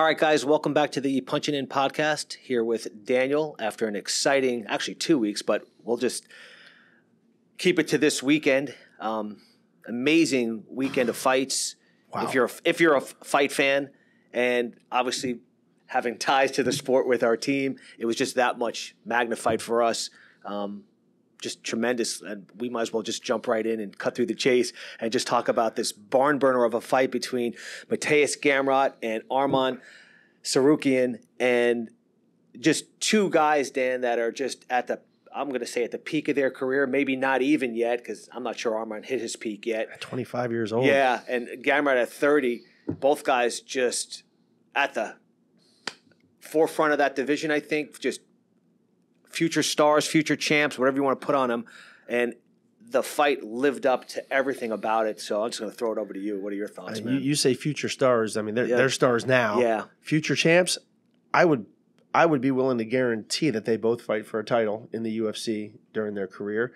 All right, guys, welcome back to the Punchin' In podcast here with Daniel after an exciting, actually two weeks, but we'll just keep it to this weekend. Um, amazing weekend of fights. Wow. If you're a, if you're a fight fan, and obviously having ties to the sport with our team, it was just that much magnified for us. Um, just tremendous, and we might as well just jump right in and cut through the chase and just talk about this barn burner of a fight between Mateusz Gamrot and Arman Tsarukyan, and just two guys, Dan, that are just at the I'm going to say at the peak of their career, maybe not even yet, because I'm not sure Arman hit his peak yet. 25 years old. Yeah, and Gamrot at 30, both guys just at the forefront of that division, I think, just future stars, future champs, whatever you want to put on them. And the fight lived up to everything about it. So I'm just going to throw it over to you. What are your thoughts, Uh, man? you, you say future stars. I mean, they're, Yeah. they're stars now. Yeah. Future champs. I would, I would be willing to guarantee that they both fight for a title in the UFC during their career,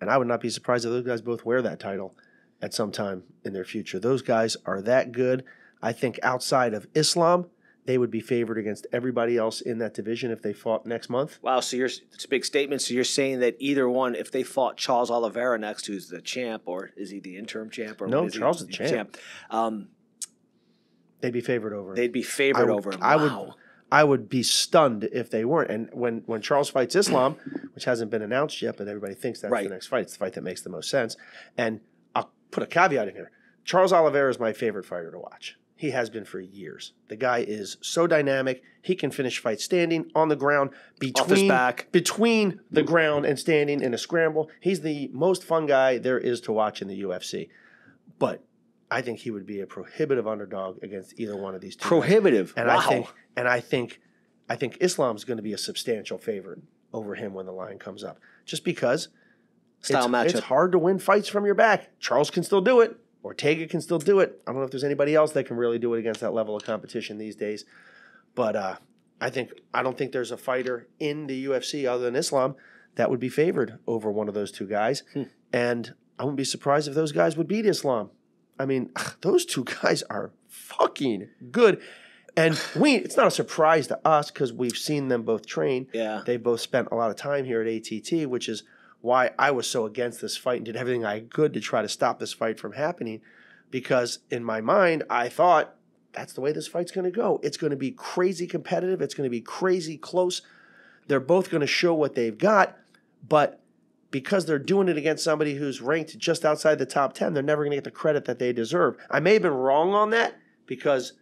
and I would not be surprised if those guys both wear that title at some time in their future. Those guys are that good. I think outside of Islam, they would be favored against everybody else in that division if they fought next month. Wow, so you're it's a big statement. So you're saying that either one, if they fought Charles Oliveira next, who's the champ, or is he the interim champ? Or No, he? Charles is the champ. champ Um, They'd be favored over. him. they'd be favored would- over him. I would- Wow. I would be stunned if they weren't. And when, when Charles fights Islam, which hasn't been announced yet, but everybody thinks that's Right. the next fight. It's the fight that makes the most sense. And I'll put a caveat in here. Charles Oliveira is my favorite fighter to watch. He has been for years. The guy is so dynamic. He can finish fights standing on the ground between back. between the ground and standing in a scramble. He's the most fun guy there is to watch in the UFC. But I think he would be a prohibitive underdog against either one of these two. guys. Prohibitive. And wow. I think and I think I think Islam's going to be a substantial favorite over him when the line comes up. Just because Style it's, matchup. it's hard to win fights from your back. Charles can still do it. Ortega can still do it. I don't know if there's anybody else that can really do it against that level of competition these days. But uh, I think I don't think there's a fighter in the UFC other than Islam that would be favored over one of those two guys. Hmm. And I wouldn't be surprised if those guys would beat Islam. I mean, those two guys are fucking good. And we it's not a surprise to us because we've seen them both train. Yeah. They both spent a lot of time here at ATT, which is why I was so against this fight and did everything I could to try to stop this fight from happening. Because in my mind, I thought that's the way this fight's going to go. It's going to be crazy competitive. It's going to be crazy close. They're both going to show what they've got, but because they're doing it against somebody who's ranked just outside the top 10, they're never going to get the credit that they deserve. I may have been wrong on that because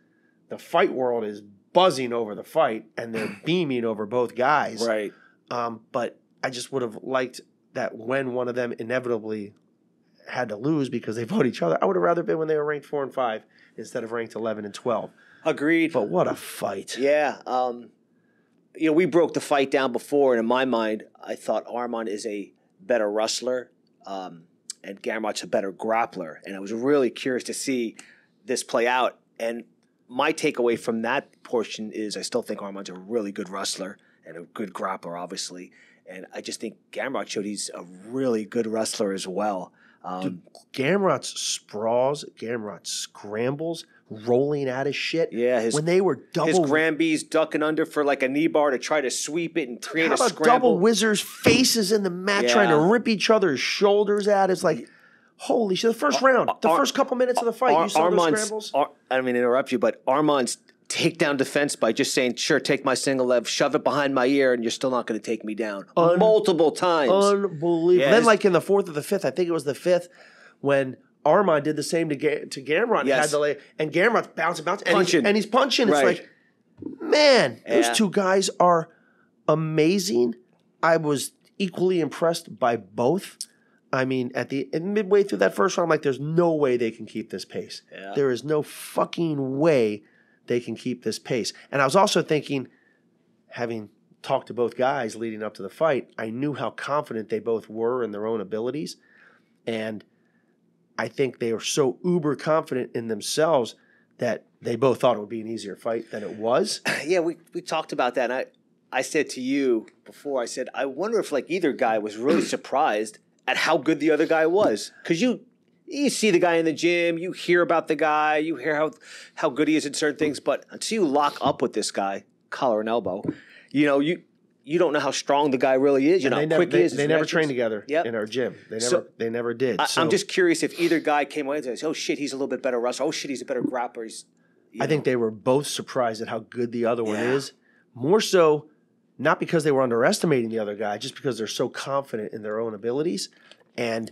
the fight world is buzzing over the fight and they're beaming over both guys. Right. Um, but I just would have liked that when one of them inevitably had to lose because they fought each other, I would have rather been when they were ranked four and five instead of ranked 11 and 12. Agreed. But what a fight. Yeah. Um, you know, we broke the fight down before, and in my mind, I thought Arman is a better wrestler, um, and Gamrot's a better grappler. And I was really curious to see this play out. And my takeaway from that portion is I still think Arman's a really good wrestler and a good grappler, obviously. And I just think Gamrot showed he's a really good wrestler as well. Um, Gamrot's sprawls, Gamrot's scrambles, rolling out of shit. yeah, his when they were double his Granby's ducking under for like a knee bar to try to sweep it and create How a about scramble. double whizzers faces in the mat Yeah. trying to rip each other's shoulders out? It's like, holy shit! The first round, the Ar- first couple minutes of the fight, Ar- you saw those scrambles. Ar- I don't mean to interrupt you, but Arman's takedown defense by just saying, "Sure, take my single leg, shove it behind my ear, and you're still not going to take me down." Un- Multiple times. Unbelievable. Then, like in the fourth or the fifth, I think it was the fifth, when Arman did the same to Ga- to Gamrot Yes. had the lay, and Gamrot's bouncing, bouncing, and he's, Punching. and he's punching. It's Right. like, man, Yeah. those two guys are amazing. I was equally impressed by both. I mean, at the midway through that first round, I'm like, there's no way they can keep this pace. Yeah. There is no fucking way they can keep this pace. And I was also thinking, having talked to both guys leading up to the fight, I knew how confident they both were in their own abilities. And I think they were so uber confident in themselves that they both thought it would be an easier fight than it was. yeah, we, we talked about that. I, I said to you before, I said, I wonder if like either guy was really surprised at how good the other guy was. Because you you see the guy in the gym, you hear about the guy, you hear how how good he is at certain things, but until you lock up with this guy, collar and elbow, you know you you don't know how strong the guy really is. You And know they how never, quick they, he is. they never trained together Yep. in our gym. They never, So- they never did. I, so I'm just curious if either guy came away and says, "Oh shit, he's a little bit better wrestler. Oh shit, he's a better grappler." He's, I know. think they were both surprised at how good the other one Yeah. is. More so, not because they were underestimating the other guy, just because they're so confident in their own abilities. And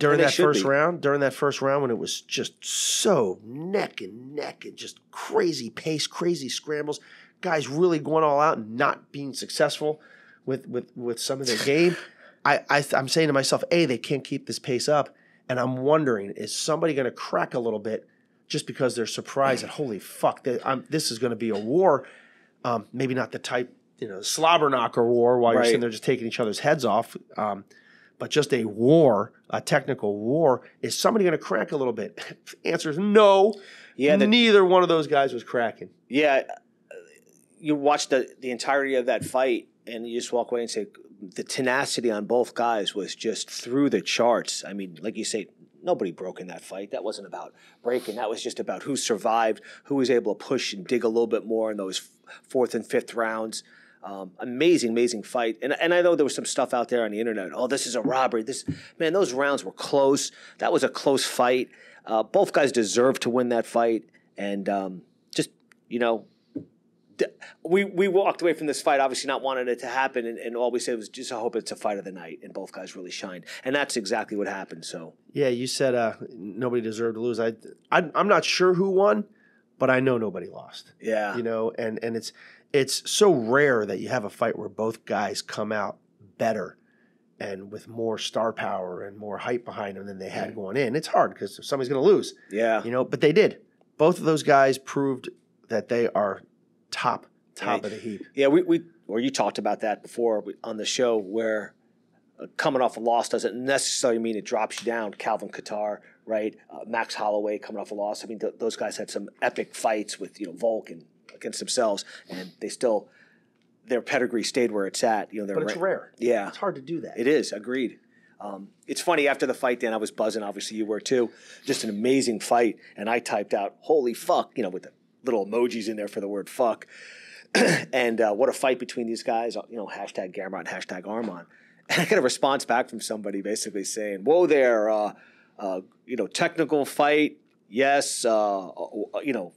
during And that first be. round, during that first round when it was just so neck and neck and just crazy pace, crazy scrambles, guys really going all out and not being successful with with with some of their game. I, I I'm saying to myself, a they can't keep this pace up, and I'm wondering is somebody going to crack a little bit just because they're surprised that holy fuck I'm, this is going to be a war. Um, maybe not the type you know slobber knocker war while you're sitting there just taking each other's heads off. Um, but just a war, a technical war. Is somebody going to crack a little bit? Answer is no. yeah, the, neither one of those guys was cracking. yeah. uh, You watch the the entirety of that fight, and you just walk away and say the tenacity on both guys was just through the charts. I mean, like you say, nobody broke in that fight. That wasn't about breaking. That was just about who survived, who was able to push and dig a little bit more in those fourth and fifth rounds. Um, amazing, amazing fight. And and I know there was some stuff out there on the internet. Oh, this is a robbery. This man, those rounds were close. That was a close fight. Uh, both guys deserved to win that fight, and um, just you know, d- we we walked away from this fight obviously not wanting it to happen, and, and all we said was just I hope it's a fight of the night, and both guys really shined, and that's exactly what happened. So Yeah, you said uh, nobody deserved to lose. I, I I'm not sure who won, but I know nobody lost. yeah, You know, and and it's it's so rare that you have a fight where both guys come out better and with more star power and more hype behind them than they had going in. It's hard because somebody's going to lose, yeah, you know. But they did. Both of those guys proved that they are top top of the heap. yeah. We we or you talked about that before on the show where. uh, Coming off a loss doesn't necessarily mean it drops you down. Calvin Kattar, right? Uh, Max Holloway coming off a loss. I mean, th- those guys had some epic fights with you know Volk and against themselves, and they still their pedigree stayed where it's at. You know, they're But it's ra- rare. Yeah, It's hard to do that. It is, agreed. Um, it's funny, after the fight, Dan, I was buzzing. Obviously, you were too. Just an amazing fight. And I typed out, holy fuck, you know, with the little emojis in there for the word fuck. and uh, what a fight between these guys, you know, hashtag Gamrot hashtag Arman. And I got a response back from somebody basically saying, whoa there, uh, uh, you know, technical fight, yes, uh, uh, you know,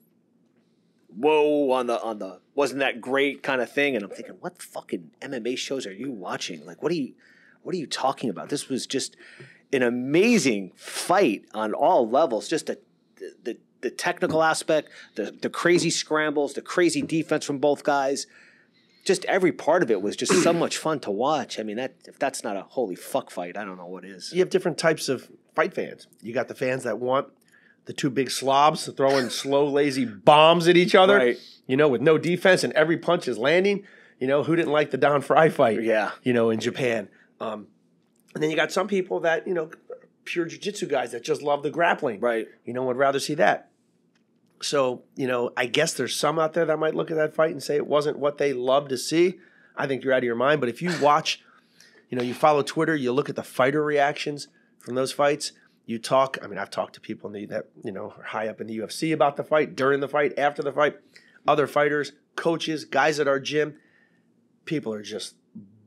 whoa on the on the wasn't that great kind of thing? And i'm thinking what fucking mma shows are you watching? Like what are you what are you talking about? This was just an amazing fight on all levels. Just the the, the technical aspect the the crazy scrambles the crazy defense from both guys. Just every part of it was just so much fun to watch. I mean that if that's not a holy fuck fight i don't know what is. You have different types of fight fans. You got the fans that want the two big slobs throwing slow, lazy bombs at each other, Right. you know, with no defense and every punch is landing. You know, who didn't like the Don Frye fight? Yeah. You know, in Japan. Um, and then you got some people that, you know, pure jiu-jitsu guys that just love the grappling. right You know, would rather see that. So, you know, I guess there's some out there that might look at that fight and say it wasn't what they love to see. I think you're out of your mind. But if you watch, you know, you follow Twitter, you look at the fighter reactions from those fights, you talk. I mean, I've talked to people in the, that, you know, are high up in the UFC about the fight, during the fight, after the fight, other fighters, coaches, guys at our gym. People are just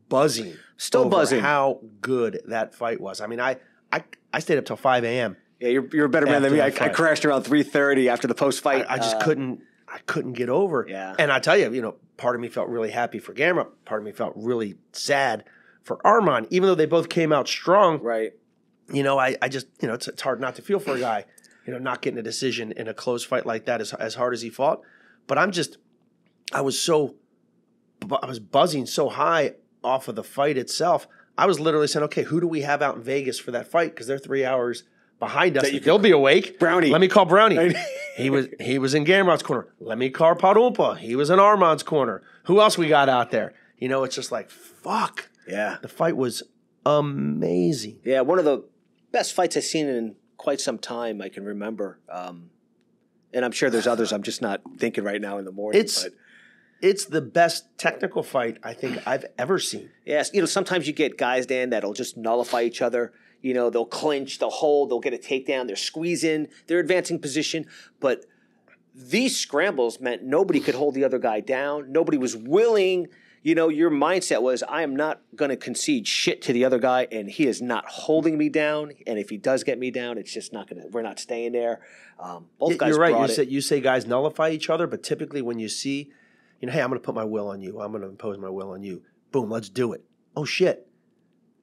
buzzing. Still buzzing. How good that fight was. I mean, I, I, I stayed up till 5 a.m. yeah you're, you're a better man than me I, I crashed around 3.30 after the post I, fight I just uh, couldn't I couldn't get over. Yeah. And I tell you, you know, part of me felt really happy for Gamma. Part of me felt really sad for Arman, even though they both came out strong. right You know, I, I just you know it's, it's hard not to feel for a guy, you know, not getting a decision in a close fight like that as as hard as he fought. But I'm just I was so I was buzzing so high off of the fight itself. I was literally saying, okay, who do we have out in Vegas for that fight? Because they're three hours behind us. That you They'll be awake. Brownie. Let me call Brownie. he was he was in Gamrot's corner. Let me call Padumpa. He was in Arman's corner. Who else we got out there? You know, it's just like fuck. yeah The fight was amazing. Yeah, one of the best fights I've seen in quite some time I can remember. Um, and I'm sure there's others I'm just not thinking right now in the morning. It's- but It's the best technical fight I think I've ever seen. yes, you know, sometimes you get guys, Dan, that'll just nullify each other. You know, they'll clinch, they'll hold, they'll get a takedown, they're squeezing, they're advancing position. But these scrambles meant nobody could hold the other guy down. Nobody was willing. You know, your mindset was, I am not going to concede shit to the other guy, and he is not holding me down. And if he does get me down, it's just not going to. We're not staying there. Um, both guys You're right. You say, you say guys nullify each other, but typically when you see, you know, hey, I'm going to put my will on you. I'm going to impose my will on you. Boom, let's do it. Oh shit,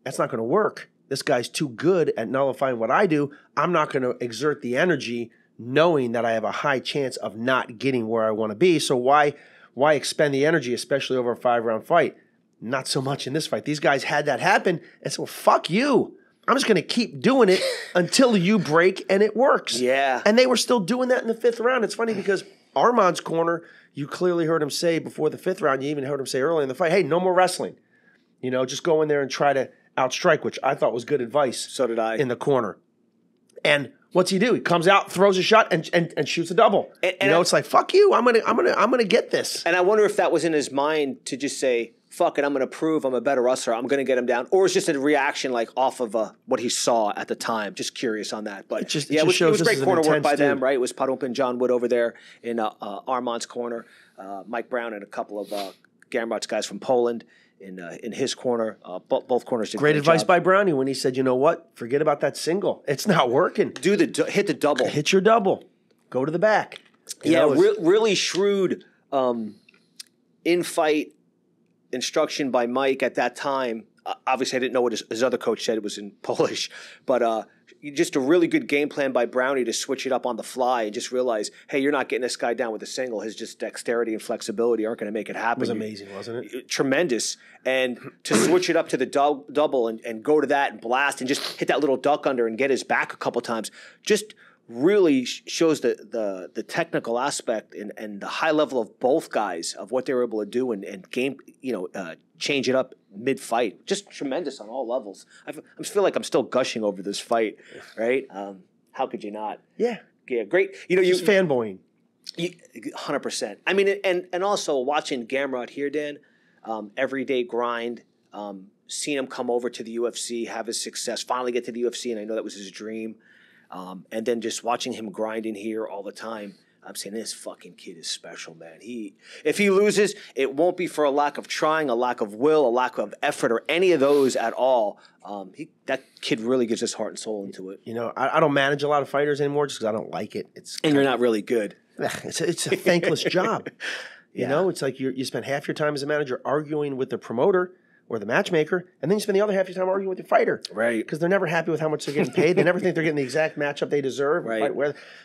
that's not going to work. This guy's too good at nullifying what I do. I'm not going to exert the energy knowing that I have a high chance of not getting where I want to be. So why why expend the energy, especially over a five round fight? Not so much in this fight. These guys had that happen and said, well, fuck you. I'm just going to keep doing it until you break and it works. Yeah. And they were still doing that in the fifth round. It's funny because Arman's corner, you clearly heard him say before the fifth round, you even heard him say early in the fight, hey, no more wrestling. You know, just go in there and try to outstrike, which I thought was good advice So did I. in the corner. And what's he do? He comes out, throws a shot, and and, and shoots a double. And- you know, I- it's like fuck you. I'm gonna I'm gonna I'm gonna get this. And I wonder if that was in his mind to just say, fuck it, I'm going to prove I'm a better wrestler. I'm going to get him down. Or it's just a reaction like off of uh, what he saw at the time. Just curious on that. But just- it yeah, just it was, it was great corner work by them, right? It was Padup and John Wood over there in uh, uh, Arman's corner. Uh, Mike Brown and a couple of uh, Gamrot's guys from Poland in uh, in his corner. Uh, bo- both corners did a Great advice job. by Brownie when he said, you know what? Forget about that single. It's not working. Do the hit the double. Hit your double. Go to the back. You yeah, know, re- really shrewd um, in fight instruction by Mike at that time. Uh, obviously, I didn't know what his, his other coach said. It was in Polish, but uh, just a really good game plan by Brownie to switch it up on the fly and just realize, hey, you're not getting this guy down with a single. His just dexterity and flexibility aren't going to make it happen. was You- amazing, wasn't it? tremendous. And to switch it up to the dou- double and, and go to that and blast and just hit that little duck under and get his back a couple times, just really shows the, the the technical aspect and, and the high level of both guys of what they were able to do and, and game, you know, uh, change it up mid fight. Just tremendous on all levels. I f- I feel like I'm still gushing over this fight, right? Um, how could you not? Yeah. Yeah, great. You know, you Just fanboying. Hundred percent. I mean, and and also watching Gamrot here, Dan, um, everyday grind. Um, seeing him come over to the UFC, have his success, finally get to the UFC, and I know that was his dream. Um, and then just watching him grinding here all the time. I'm saying this fucking kid is special, man. He if he loses, it won't be for a lack of trying, a lack of will, a lack of effort, or any of those at all. Um, he, that kid really gives his heart and soul into it. You know, I, I don't manage a lot of fighters anymore just because I don't like it. It's And you're not really good. it's a, it's a thankless job. You Yeah. know, it's like you you spend half your time as a manager arguing with the promoter or the matchmaker, and then you spend the other half of your time arguing with the fighter. Right. Because they're never happy with how much they're getting paid. they never think they're getting the exact matchup they deserve. Right.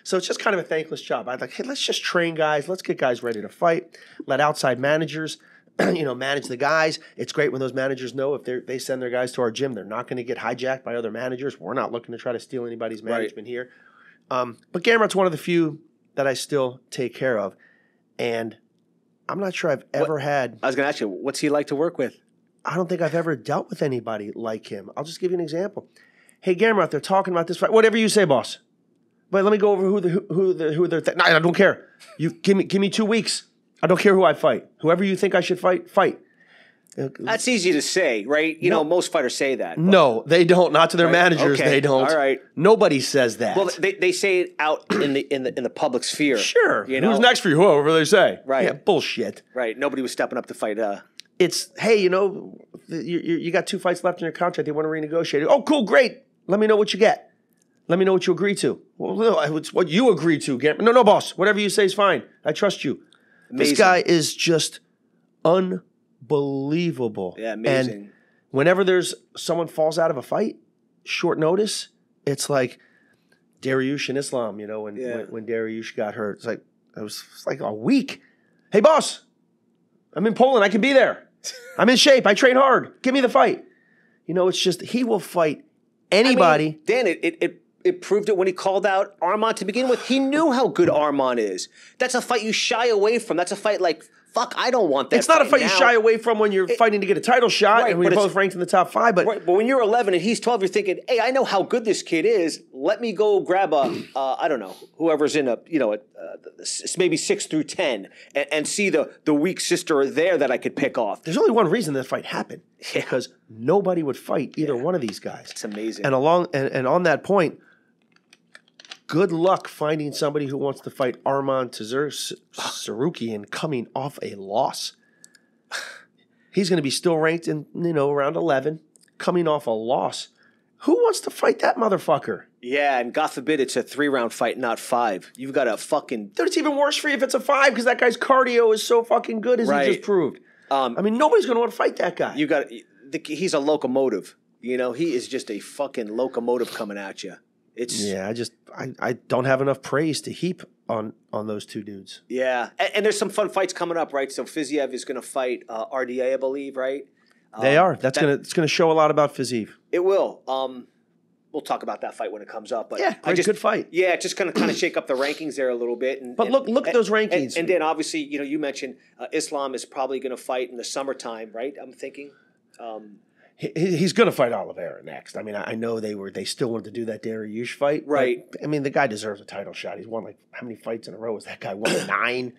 So it's just kind of a thankless job. I'd like, hey, let's just train guys. Let's get guys ready to fight. Let outside managers, you know, manage the guys. It's great when those managers know if they they send their guys to our gym, they're not going to get hijacked by other managers. We're not looking to try to steal anybody's management here. Um, but Gamrot's one of the few that I still take care of, and I'm not sure I've ever had. I was going to ask you, what's he like to work with? I don't think I've ever dealt with anybody like him. I'll just give you an example. Hey, Gamrot, they're talking about this fight. Whatever you say, boss. But let me go over who the who, who the who they're. Th- no, I don't care. You give me give me two weeks. I don't care who I fight. Whoever you think I should fight, fight. That's easy to say, right? You know, most fighters say that. but- No, they don't. Not to their Right, managers. okay, They don't. all right. Nobody says that. Well, they, they say it out in the in the in the public sphere. sure. You know, Who's next for you? Whoever they say. Right. Yeah. Bullshit. Right. Nobody was stepping up to fight. Uh, it's hey, you know, you, you, you got two fights left in your contract. They want to renegotiate it. Oh, cool, great. Let me know what you get. Let me know what you agree to. Well, no, it's what you agree to. No, no, boss. Whatever you say is fine. I trust you. amazing. This guy is just unbelievable. Yeah, amazing. And whenever there's someone falls out of a fight, short notice, it's like Dariush and Islam. You know, when Yeah. when, when Dariush got hurt, it's like it was like a week. Hey, boss, I'm in Poland. I can be there. I'm in shape. I train hard. Give me the fight. You know, it's just he will fight I mean, anybody. Dan, it, it it it proved it when he called out Arman to begin with. He knew how good Arman is. That's a fight you shy away from. That's a fight like fuck, I don't want that. It's not a fight you shy away from when you're fighting to get a title shot Right, and we're both ranked in the top five. But Right, but when you're 11 and he's 12, you're thinking, "Hey, I know how good this kid is. Let me go grab a, uh, I don't know, whoever's in a, you know, a, uh, maybe six through 10, and, and see the the weak sister there that I could pick off." there's only one reason that fight happened because nobody would fight either one of these guys. It's amazing. And along and, and on that point, good luck finding somebody who wants to fight Arman Tazur Tsarukyan coming off a loss. He's going to be still ranked in you know around eleven, coming off a loss. Who wants to fight that motherfucker? yeah, and God forbid it's a three round fight, not five. You've got a fucking. It's even worse for you if it's a five because that guy's cardio is so fucking good as he just proved. Um, I mean, nobody's going to want to fight that guy. you got. the- He's a locomotive. You know, he is just a fucking locomotive coming at you. It's yeah, I just I, I don't have enough praise to heap on on those two dudes. Yeah, and, and there's some fun fights coming up, right? So Fiziev is going to fight uh, RDA, I believe, right? They Um, are. That's that- gonna it's gonna show a lot about Fiziev. It will. Um, we'll talk about that fight when it comes up. But Yeah, I just, good fight. Yeah, just kind of kind of shake up the rankings there a little bit. And, But and- look- look at and- those and- rankings. And, then obviously, you know, you mentioned uh, Islam is probably going to fight in the summertime, right? I'm thinking. Um, He, he- he's going to fight Oliveira next. I mean, I, know they were they still wanted to do that Dariush fight, Right. I mean, the guy deserves a title shot. He's won like how many fights in a row? Was that guy won nine?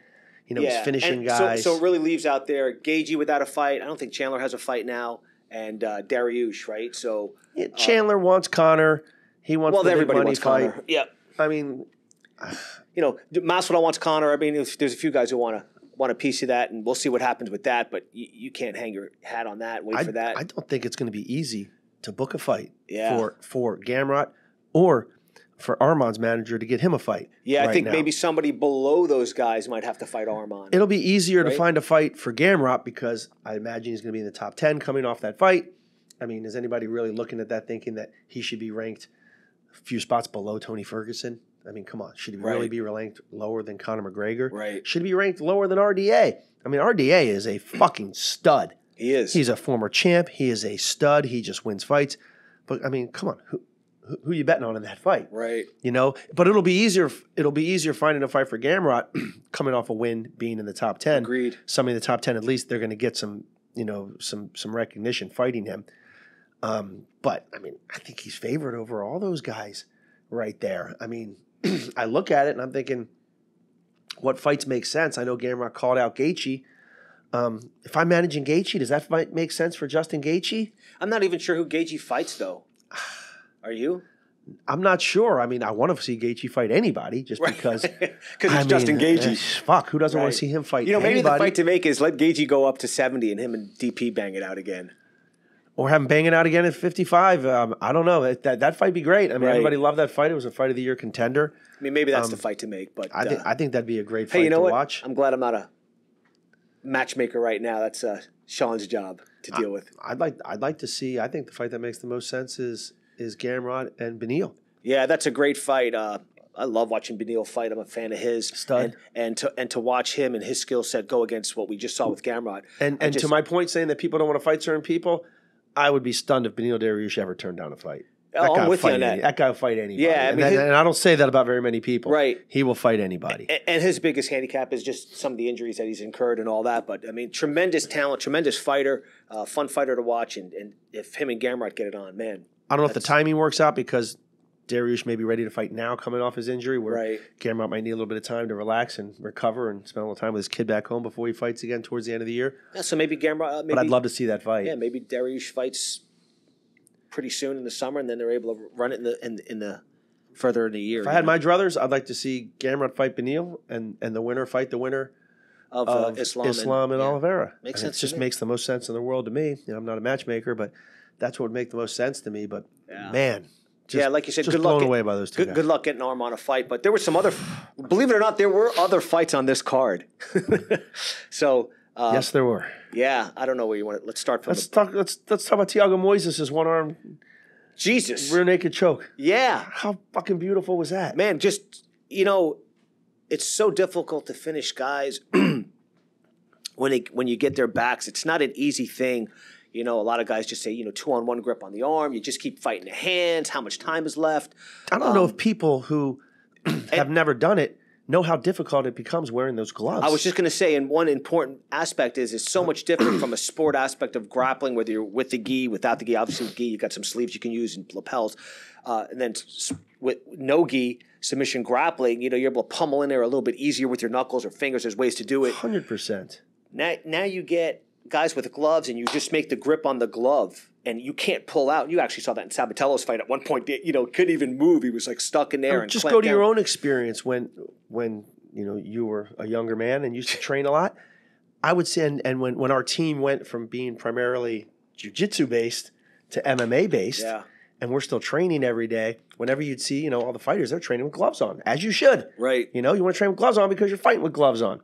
You know, yeah, he's finishing and guys. So, so it really leaves out there Gaethje without a fight. I don't think Chandler has a fight now, and uh, Dariush, right? So, Yeah, Chandler wants Conor. He wants well, the everybody wants fight. Conor. Yeah, I mean, you know, Masvidal wants Conor. I mean, there's, there's a few guys who want to want a piece of that, and we'll see what happens with that. But you, you can't hang your hat on that. Wait I, for that. I don't think it's going to be easy to book a fight Yeah. for for Gamrot or for Arman's manager to get him a fight. yeah, I think now. maybe somebody below those guys might have to fight Arman. It'll be easier to find a fight for Gamrot because I imagine he's going to be in the top 10 coming off that fight. I mean, is anybody really looking at that thinking that he should be ranked a few spots below Tony Ferguson? I mean, come on. Should he really Right. be ranked lower than Conor McGregor? Right. Should he be ranked lower than RDA? I mean, RDA is a fucking stud. he is. He's a former champ. He is a stud. He just wins fights. But I mean, come on. Who, who, who you betting on in that fight? right. you know. But it'll be easier. It'll be easier finding a fight for Gamrot coming off a win, being in the top ten. Agreed. Somebody in the top ten, at least they're going to get some, you know, some some recognition fighting him. Um, but I mean, I think he's favored over all those guys right there. I mean, I look at it and I'm thinking, what fights make sense? I know Gamrot called out Gaethje. Um, if I'm managing Gaethje, does that fight make sense for Justin Gaethje? I'm not even sure who Gaethje fights though. Are you? I'm not sure. I mean, I want to see Gaethje fight anybody just because because it's I Justin mean, Gaethje. eh, Fuck, who doesn't want to see him fight You know, maybe anybody? the fight to make is let Gaethje go up to 70 and him and DP bang it out again. Or have him banging out again at 55. Um, I don't know. That, that that fight be great. I mean, Right. everybody loved that fight. It was a fight of the year contender. I mean, maybe that's the fight to make. But Um, I think uh, I think that'd be a great fight hey, you know to what? watch. I'm glad I'm not a matchmaker right now. That's uh, Sean's job to deal with. I'd like I'd like to see. I think the fight that makes the most sense is is Gamrot and Beneil. Yeah, that's a great fight. Uh, I love watching Beneil fight. I'm a fan of his. Stud. And, and to and to watch him and his skill set go against what we just saw with Gamrot. And I and to my point, saying that people don't want to fight certain people, I would be stunned if Beneil Dariush ever turned down a fight. Oh, That guy I'm will with you fight on that. any- that guy will fight anybody. Yeah, I and, mean, that- his- and I don't say that about very many people. Right. He will fight anybody. A- And his biggest handicap is just some of the injuries that he's incurred and all that. But I mean, tremendous talent, tremendous fighter, uh, fun fighter to watch. And, and if him and Gamrot get it on, man, I don't know if the timing works out because Dariush may be ready to fight now, coming off his injury, where Right. Gamrot might need a little bit of time to relax and recover and spend a little time with his kid back home before he fights again towards the end of the year. yeah, so maybe Gamrot. Uh, maybe, But I'd love to see that fight. yeah, maybe Dariush fights pretty soon in the summer, and then they're able to run it in the in, in the further in the year. If I had know, my druthers, I'd like to see Gamrot fight Beneil and, and the winner fight the winner of, of uh, Islam, Islam and, yeah. Oliveira. Makes I mean, sense It just me. makes the most sense in the world to me. You know, I'm not a matchmaker, but that's what would make the most sense to me. But Yeah. man, just, yeah, like you said, just good blown luck. away by those two Good, guys. good luck getting Arman a fight, but there were some other. Believe it or not, there were other fights on this card. so uh, yes, there were. yeah, I don't know where you want to. Let's start from Let's the, talk. Let's let's talk about Thiago Moises' one arm Jesus. rear naked choke. Yeah, How fucking beautiful was that? man, just you know, it's so difficult to finish guys when they when you get their backs. It's not an easy thing. You know, a lot of guys just say, you know, two on one grip on the arm. You just keep fighting the hands. How much time is left? I don't know Um, if people who have never done it know how difficult it becomes wearing those gloves. I was just going to say, and one important aspect is it's so much different from a sport aspect of grappling, whether you're with the gi, without the gi. Obviously, with gi, you got some sleeves you can use and lapels, uh, and then with no gi submission grappling, you know, you're able to pummel in there a little bit easier with your knuckles or fingers. There's ways to do it. hundred percent. Now, now you get guys with gloves, and you just make the grip on the glove, and you can't pull out. You actually saw that in Sabatello's fight at one point. You know, couldn't even move. He was like stuck in there. Oh, and Just go to your own experience when when you know you were a younger man and used to train a lot. I would say, and, and when when our team went from being primarily jujitsu based to MMA based, Yeah, and we're still training every day. Whenever you'd see, you know, all the fighters, they're training with gloves on, as you should. right. You know, you want to train with gloves on because you're fighting with gloves on.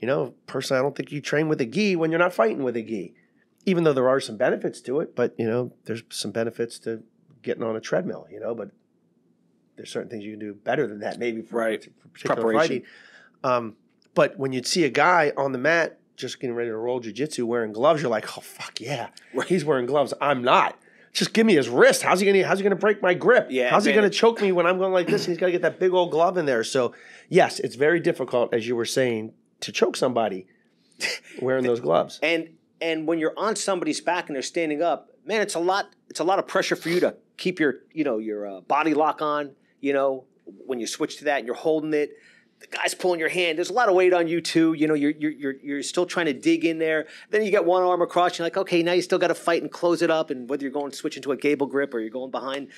You know, personally, I don't think you train with a gi when you're not fighting with a gi, even though there are some benefits to it. But you know, there's some benefits to getting on a treadmill. You know, but there's certain things you can do better than that, maybe for, Right. for particular Preparation. fighting. Um, but when you'd see a guy on the mat just getting ready to roll jujitsu wearing gloves, you're like, oh fuck yeah, he's wearing gloves. I'm not. Just give me his wrist. How's he gonna How's he gonna break my grip? Yeah, How's he gonna choke me when I'm going like this? He's got to get that big old glove in there. So yes, it's very difficult, as you were saying, to choke somebody wearing those gloves. and and when you're on somebody's back and they're standing up, man, it's a lot. It's a lot of pressure for you to keep your you know your uh, body lock on. You know when you switch to that and you're holding it, the guy's pulling your hand. There's a lot of weight on you too. You know you're you're you're, you're still trying to dig in there. Then you get one arm across. You're like, okay, now you still got to fight and close it up. And whether you're going to switch into a gable grip or you're going behind.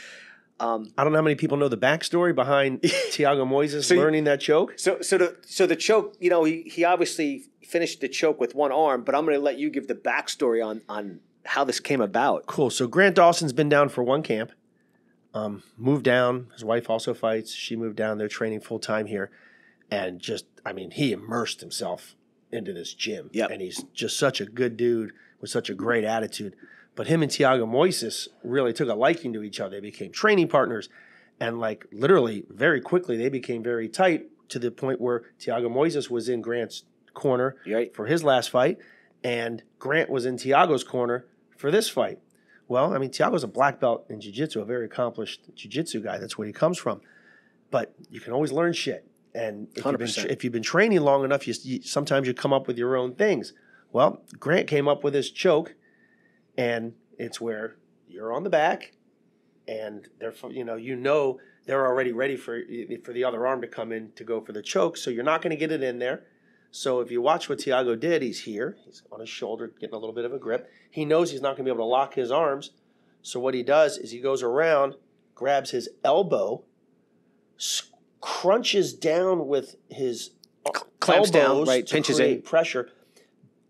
Um, I don't know how many people know the backstory behind Thiago Moises So learning that choke. so so the so the choke, you know, he he obviously finished the choke with one arm, but I'm going to let you give the backstory on on how this came about. Cool. So Grant Dawson's been down for one camp. Um, moved down. His wife also fights. She moved down. They're training full time here, and just I mean, he immersed himself into this gym. Yep. And he's just such a good dude with such a great attitude. But him and Thiago Moises really took a liking to each other. They became training partners, and like literally very quickly they became very tight to the point where Thiago Moises was in Grant's corner Right. for his last fight, and Grant was in Thiago's corner for this fight. Well, I mean, Thiago's a black belt in jiu-jitsu, a very accomplished jiu-jitsu guy. That's where he comes from. But you can always learn shit. And if, you've been, if you've been training long enough, you, you sometimes you come up with your own things. Well, Grant came up with his choke, and it's where you're on the back, and they're you know you know they're already ready for for the other arm to come in to go for the choke, so you're not going to get it in there. So if you watch what Thiago did, he's here, he's on his shoulder, getting a little bit of a grip. He knows he's not going to be able to lock his arms, so what he does is he goes around, grabs his elbow, crunches down with his clamps down, elbows right, pinches in. pressure,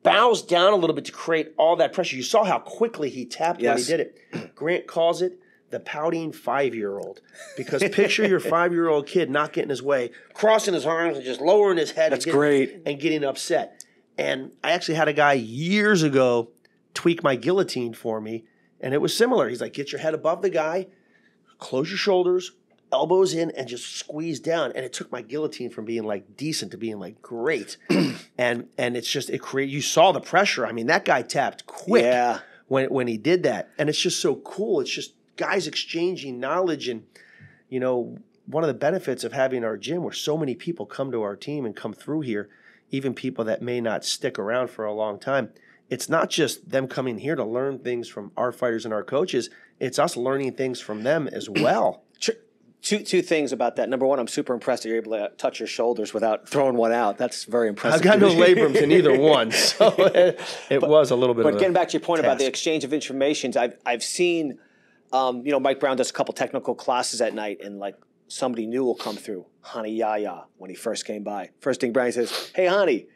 bows down a little bit to create all that pressure. You saw how quickly he tapped when he did it. Grant calls it the pouting five year old because picture your five year old kid not getting his way, crossing his arms and just lowering his head. That's and getting, great. And getting upset. And I actually had a guy years ago tweak my guillotine for me, and it was similar. He's like, get your head above the guy, close your shoulders, elbows in, and just squeeze down. And it took my guillotine from being like decent to being like great. and and it's just it create. You saw the pressure. I mean, that guy tapped quick Yeah. when when he did that, and it's just so cool. It's just guys exchanging knowledge, and you know, one of the benefits of having our gym, where so many people come to our team and come through here, even people that may not stick around for a long time. It's not just them coming here to learn things from our fighters and our coaches. It's us learning things from them as well. Two two things about that. Number one, I'm super impressed that you're able to touch your shoulders without throwing one out. That's very impressive. I've got no labrums in either one, so it, it was a little bit. But of a getting back to your point about the exchange of information, I've I've seen, um, you know, Mike Brown does a couple technical classes at night, and like somebody new will come through, Rani Yahya, when he first came by. First thing Brian says, "Hey, Rani,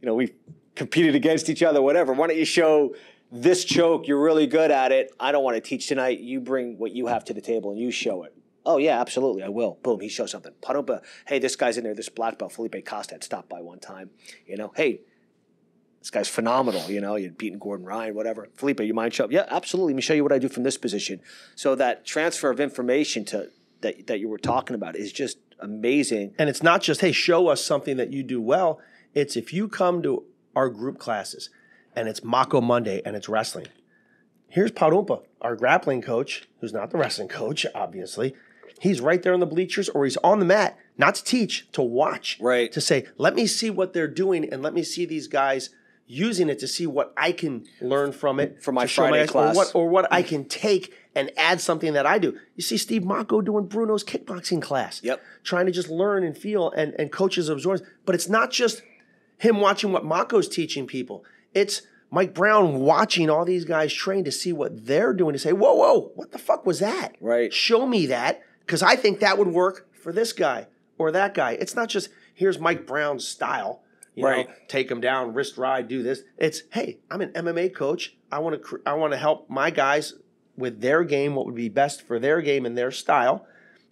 you know we competed against each other, whatever. Why don't you show this choke? You're really good at it. I don't want to teach tonight. You bring what you have to the table and you show it." Oh yeah, absolutely, I will. Boom, he shows something. Padompa, hey, this guy's in there. This black belt, Felipe Costa, had stopped by one time. You know, hey, this guy's phenomenal. You know, you'd beaten Gordon Ryan, whatever. Felipe, you mind show up? Yeah, absolutely. Let me show you what I do from this position. So that transfer of information to that that you were talking about is just amazing. And it's not just, hey, show us something that you do well. It's if you come to our group classes and it's Mocco Monday and it's wrestling. Here's Parumpa, our grappling coach, who's not the wrestling coach, obviously. He's right there on the bleachers or he's on the mat not to teach, to watch. Right. To say, let me see what they're doing and let me see these guys using it to see what I can learn from it For my Friday guys, class. or what or what I can take and add something that I do. You see Steve Mocco doing Bruno's kickboxing class. Yep. Trying to just learn and feel and, and coaches absorb. But it's not just him watching what Mocco's teaching people. It's Mike Brown watching all these guys train to see what they're doing to say, whoa, whoa, what the fuck was that? Right. Show me that because I think that would work for this guy or that guy. It's not just here's Mike Brown's style. You Right. know, take him down, wrist ride, do this. It's hey, I'm an MMA coach. I want to I want to help my guys with their game, what would be best for their game and their style.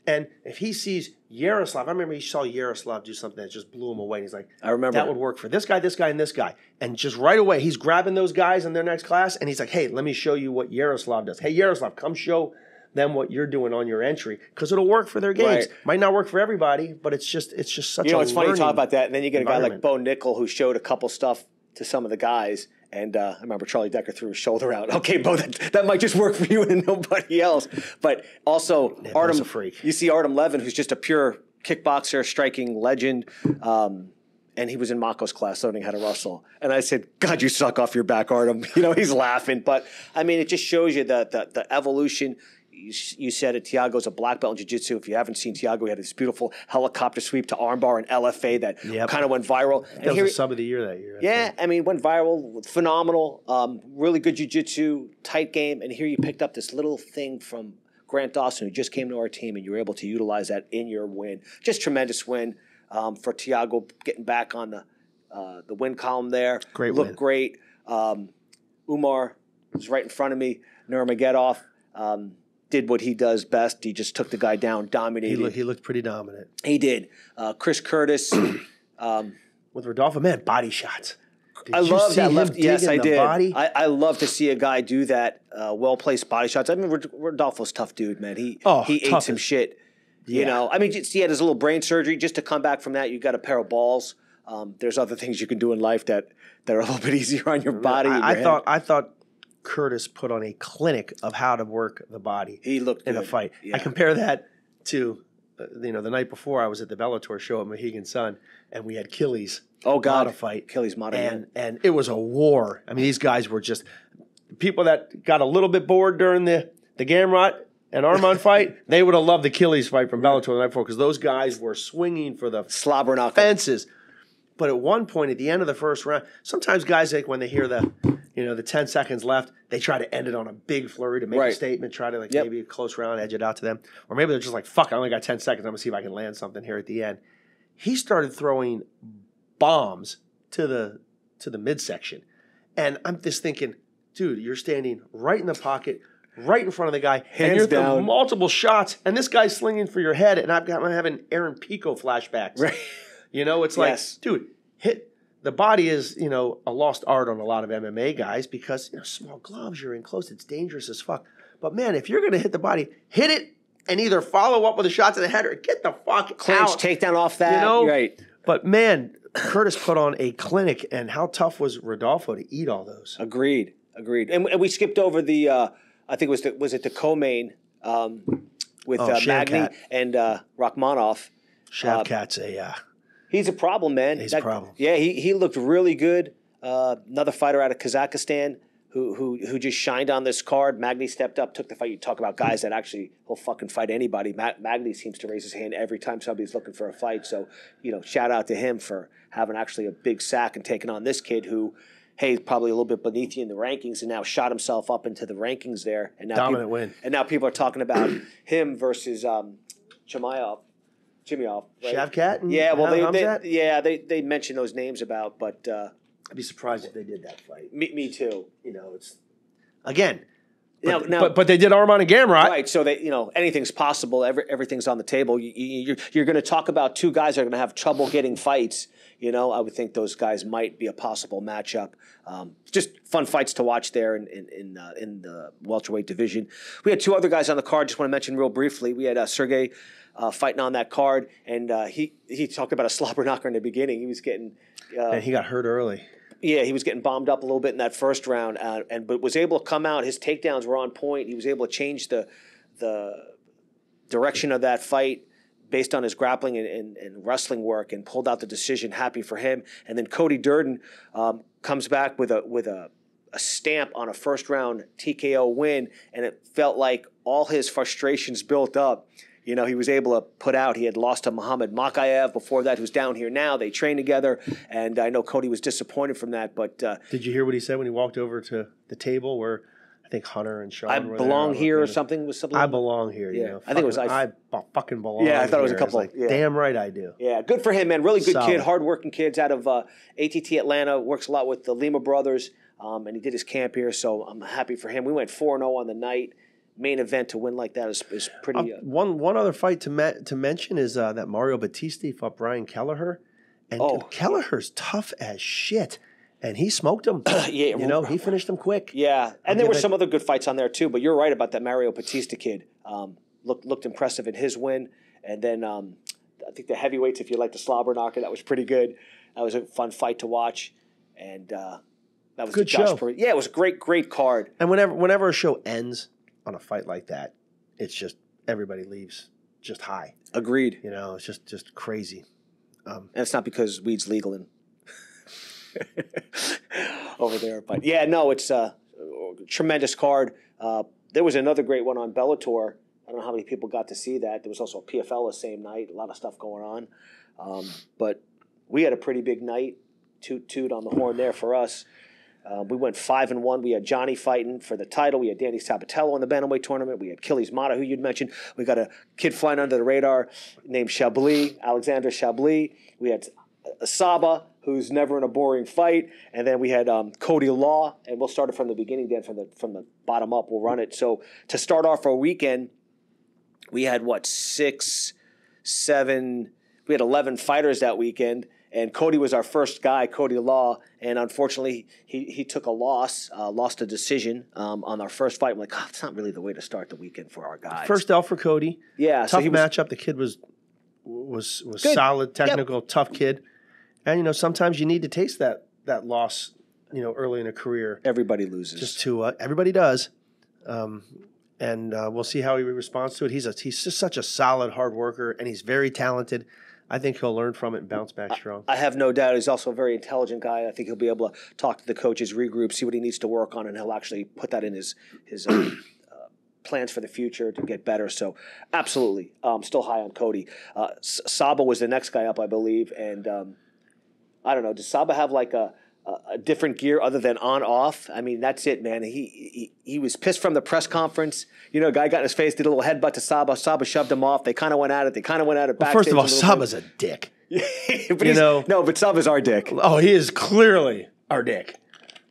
And if he sees Yaroslav, I remember he saw Yaroslav do something that just blew him away. And he's like, I remember. that would work for this guy, this guy, and this guy. And just right away, he's grabbing those guys in their next class, and he's like, "Hey, let me show you what Yaroslav does. Hey, Yaroslav, come show them what you're doing on your entry because it'll work for their games. Right. Might not work for everybody, but it's just it's just such You know, a it's funny learning talk about that, and then you get a guy like. Bo Nickal who showed a couple stuff to some of the guys, and uh, I remember Charlie Decker threw his shoulder out. Okay, Bo, that, that might just work for you and nobody else. But also, Bo's Artem, you see Artem Levin, who's just a pure kickboxer, striking legend. Um, and he was in Mocco's class learning how to wrestle. And I said, God, you suck off your back, Artem. You know, he's laughing. But I mean, it just shows you the, the, the evolution. You, you said it, Thiago's a black belt in jiu-jitsu. If you haven't seen Thiago, he had this beautiful helicopter sweep to armbar and LFA that Yep. kind of went viral. And was here- the sub of the year that year. I yeah, think. I mean, went viral, phenomenal, um, really good jiu-jitsu, tight game, and here you picked up this little thing from Grant Dawson, who just came to our team, and you were able to utilize that in your win. Just tremendous win um, for Thiago, getting back on the uh, the win column there. Great looked win. great. Um, Umar was right in front of me. Nurmagomedov um, did what he does best. He just took the guy down, he dominated. he looked pretty dominant he did. Uh, Chris Curtis. um, with Rodolfo. Man, body shots. Did I love that left. Yes, I did. Body? I, I love to see a guy do that. Uh, well placed body shots. I mean, Rodolfo's tough dude, man. He Oh, he ate some shit. You know, I mean, just, he had his little brain surgery. Just to come back from that, you got a pair of balls. Um, there's other things you can do in life that that are a little bit easier on your body. I, I your head. thought I thought Curtis put on a clinic of how to work the body. he looked in a fight. Yeah. I compare that to, uh, you know, the night before I was at the Bellator show at Mohegan Sun, and we had Achilles. Oh God, a fight. Achilles Mata, and and it was a war. I mean, these guys were just people that got a little bit bored during the the Gamrot and Arman fight. They would have loved the Achilles fight from Bellator the night before because those guys were swinging for the slobber knocker. fences. But at one point, at the end of the first round, sometimes guys like when they hear the, you know, the ten seconds left, they try to end it on a big flurry to make a statement, try to like Yep. maybe a close round, edge it out to them, or maybe they're just like, "Fuck, I only got ten seconds. I'm gonna see if I can land something here at the end." He started throwing bombs to the to the midsection, and I'm just thinking, dude, you're standing right in the pocket. Right in front of the guy, and Hands you're down. multiple shots, and this guy's slinging for your head, and I've got I'm having Aaron Pico flashbacks. Right. You know, it's like, Yes. dude, hit the body is, you know, a lost art on a lot of MMA guys because, you know, small gloves, you're in close, it's dangerous as fuck. But man, if you're gonna hit the body, hit it and either follow up with a shot to the head or get the fuck Clinch, out. takedown off that. You know? right? But man, Curtis put on a clinic and how tough was Rodolfo to eat all those? Agreed. Agreed. And, and we skipped over the. Uh, I think it was the, was it the co-main um, with Oh, uh. Magny and uh, Rakhmonov. Shavkat's a uh, He's a problem, man. He's a problem. Yeah, he, he looked really good. Uh, another fighter out of Kazakhstan who who who just shined on this card. Magny stepped up, took the fight. You talk about guys that actually will fucking fight anybody. Ma- Magny seems to raise his hand every time somebody's looking for a fight. So you know, shout out to him for having actually a big sack and taking on this kid who. Hey, probably a little bit beneath you in the rankings, and now shot himself up into the rankings there. And now Dominant people, win. And now people are talking about him versus um, Chimaev, Chimaev. right? Shavkat and Yeah, well, they, Hamzat? they yeah they they mention those names about, but uh, I'd be surprised if they did that fight. me, me too. You know, it's again. Now, But, now, but, but they did Arman and Gamrot. right, so that you know anything's possible. Every, everything's on the table. You, you, you're you're going to talk about two guys that are going to have trouble getting fights. You know, I would think those guys might be a possible matchup. Um, just fun fights to watch there in in in, uh, in the welterweight division. We had two other guys on the card. Just want to mention real briefly. We had uh, Sergey uh, fighting on that card, and uh, he he talked about a slobber knocker in the beginning. He was getting. Uh, And he got hurt early. Yeah, he was getting bombed up a little bit in that first round, uh, and but was able to come out. His takedowns were on point. He was able to change the the direction of that fight. Based on his grappling and, and, and wrestling work and pulled out the decision. Happy for him. And then Cody Durden um, comes back with a with a, a stamp on a first round TKO win, and it felt like all his frustrations built up. You know, he was able to put out. He had lost to Muhammad Mokaev before that, who's down here now. They train together, and I know Cody was disappointed from that. But uh, Did you hear what he said when he walked over to the table where think Hunter and Sean I belong here or something was something. I belong here. You Yeah. know, I think it was I- I, fucking belong. Yeah, I thought it was a couple- like, yeah. Damn right I do. Yeah, good for him, man. Really good Solid. kid, hardworking kids out of uh, ATT Atlanta. Works a lot with the Lima brothers, um, and he did his camp here. So I'm happy for him. We went four zero on the night. Main event to win like that is, is pretty. Uh, Uh, one one other fight to me- to mention is uh, that Mario Bautista fought Brian Kelleher, and Oh. Kelleher's tough as shit, and he smoked him. yeah, you know, he finished him quick. yeah, and there were it- some other good fights on there too. But you're right about that Mario Bautista kid. Um, looked looked impressive in his win, and then um, I think the heavyweights. If you like the slobber knocker, that was pretty good. That was a fun fight to watch, and uh, that was Good show. Pare- Yeah, it was a great, great card. And whenever whenever a show ends on a fight like that, it's just everybody leaves just high. Agreed. You know, it's just just crazy. And it's not because weed's legal in over there. But yeah, no, it's a tremendous card. Uh, there was another great one on Bellator. I don't know how many people got to see that. There was also a PFL the same night. A lot of stuff going on. Um, but we had a pretty big night. Toot toot on the horn there for us. Uh, we went five and one. We had Johnny fighting for the title. We had Danny Sabatello in the bantamweight tournament. We had Achilles Mata, who you'd mentioned. We got a kid flying under the radar named Shabliy, Alexander Shabliy. We had Sabah, who's never in a boring fight, and then we had um, Cody Law, and we'll start it from the beginning, Dan, from the from the bottom up. We'll run it. So to start off our weekend, we had what six, seven. We had eleven fighters that weekend, and Cody was our first guy, Cody Law, and unfortunately he he took a loss, uh, lost a decision um, on our first fight. I'm like, oh, it's not really the way to start the weekend for our guys. First L for Cody. yeah, so tough was, matchup. The kid was was was Good. solid, technical, tough kid. And you know, sometimes you need to taste that that loss. You know, early in a career, everybody loses. just to uh, everybody does. Um, and uh, we'll see how he responds to it. He's a he's just such a solid hard worker, and he's very talented. I think he'll learn from it and bounce back strong. I have no doubt he's also a very intelligent guy. I think he'll be able to talk to the coaches, regroup, see what he needs to work on, and he'll actually put that in his his uh, uh, plans for the future to get better. So, absolutely, um, still high on Cody. Uh, Sabah was the next guy up, I believe, and um, I don't know. Does Sabah have like a a a different gear other than on off. I mean, that's it, man. He, he he was pissed from the press conference. You know, a guy got in his face, did a little headbutt to Sabah. Sabah shoved him off. They kind of went at it. They kind of went at it backstage. First of all, a Sabah's a dick. bit. but you know- no, but Sabah's our dick. Oh, he is clearly our dick,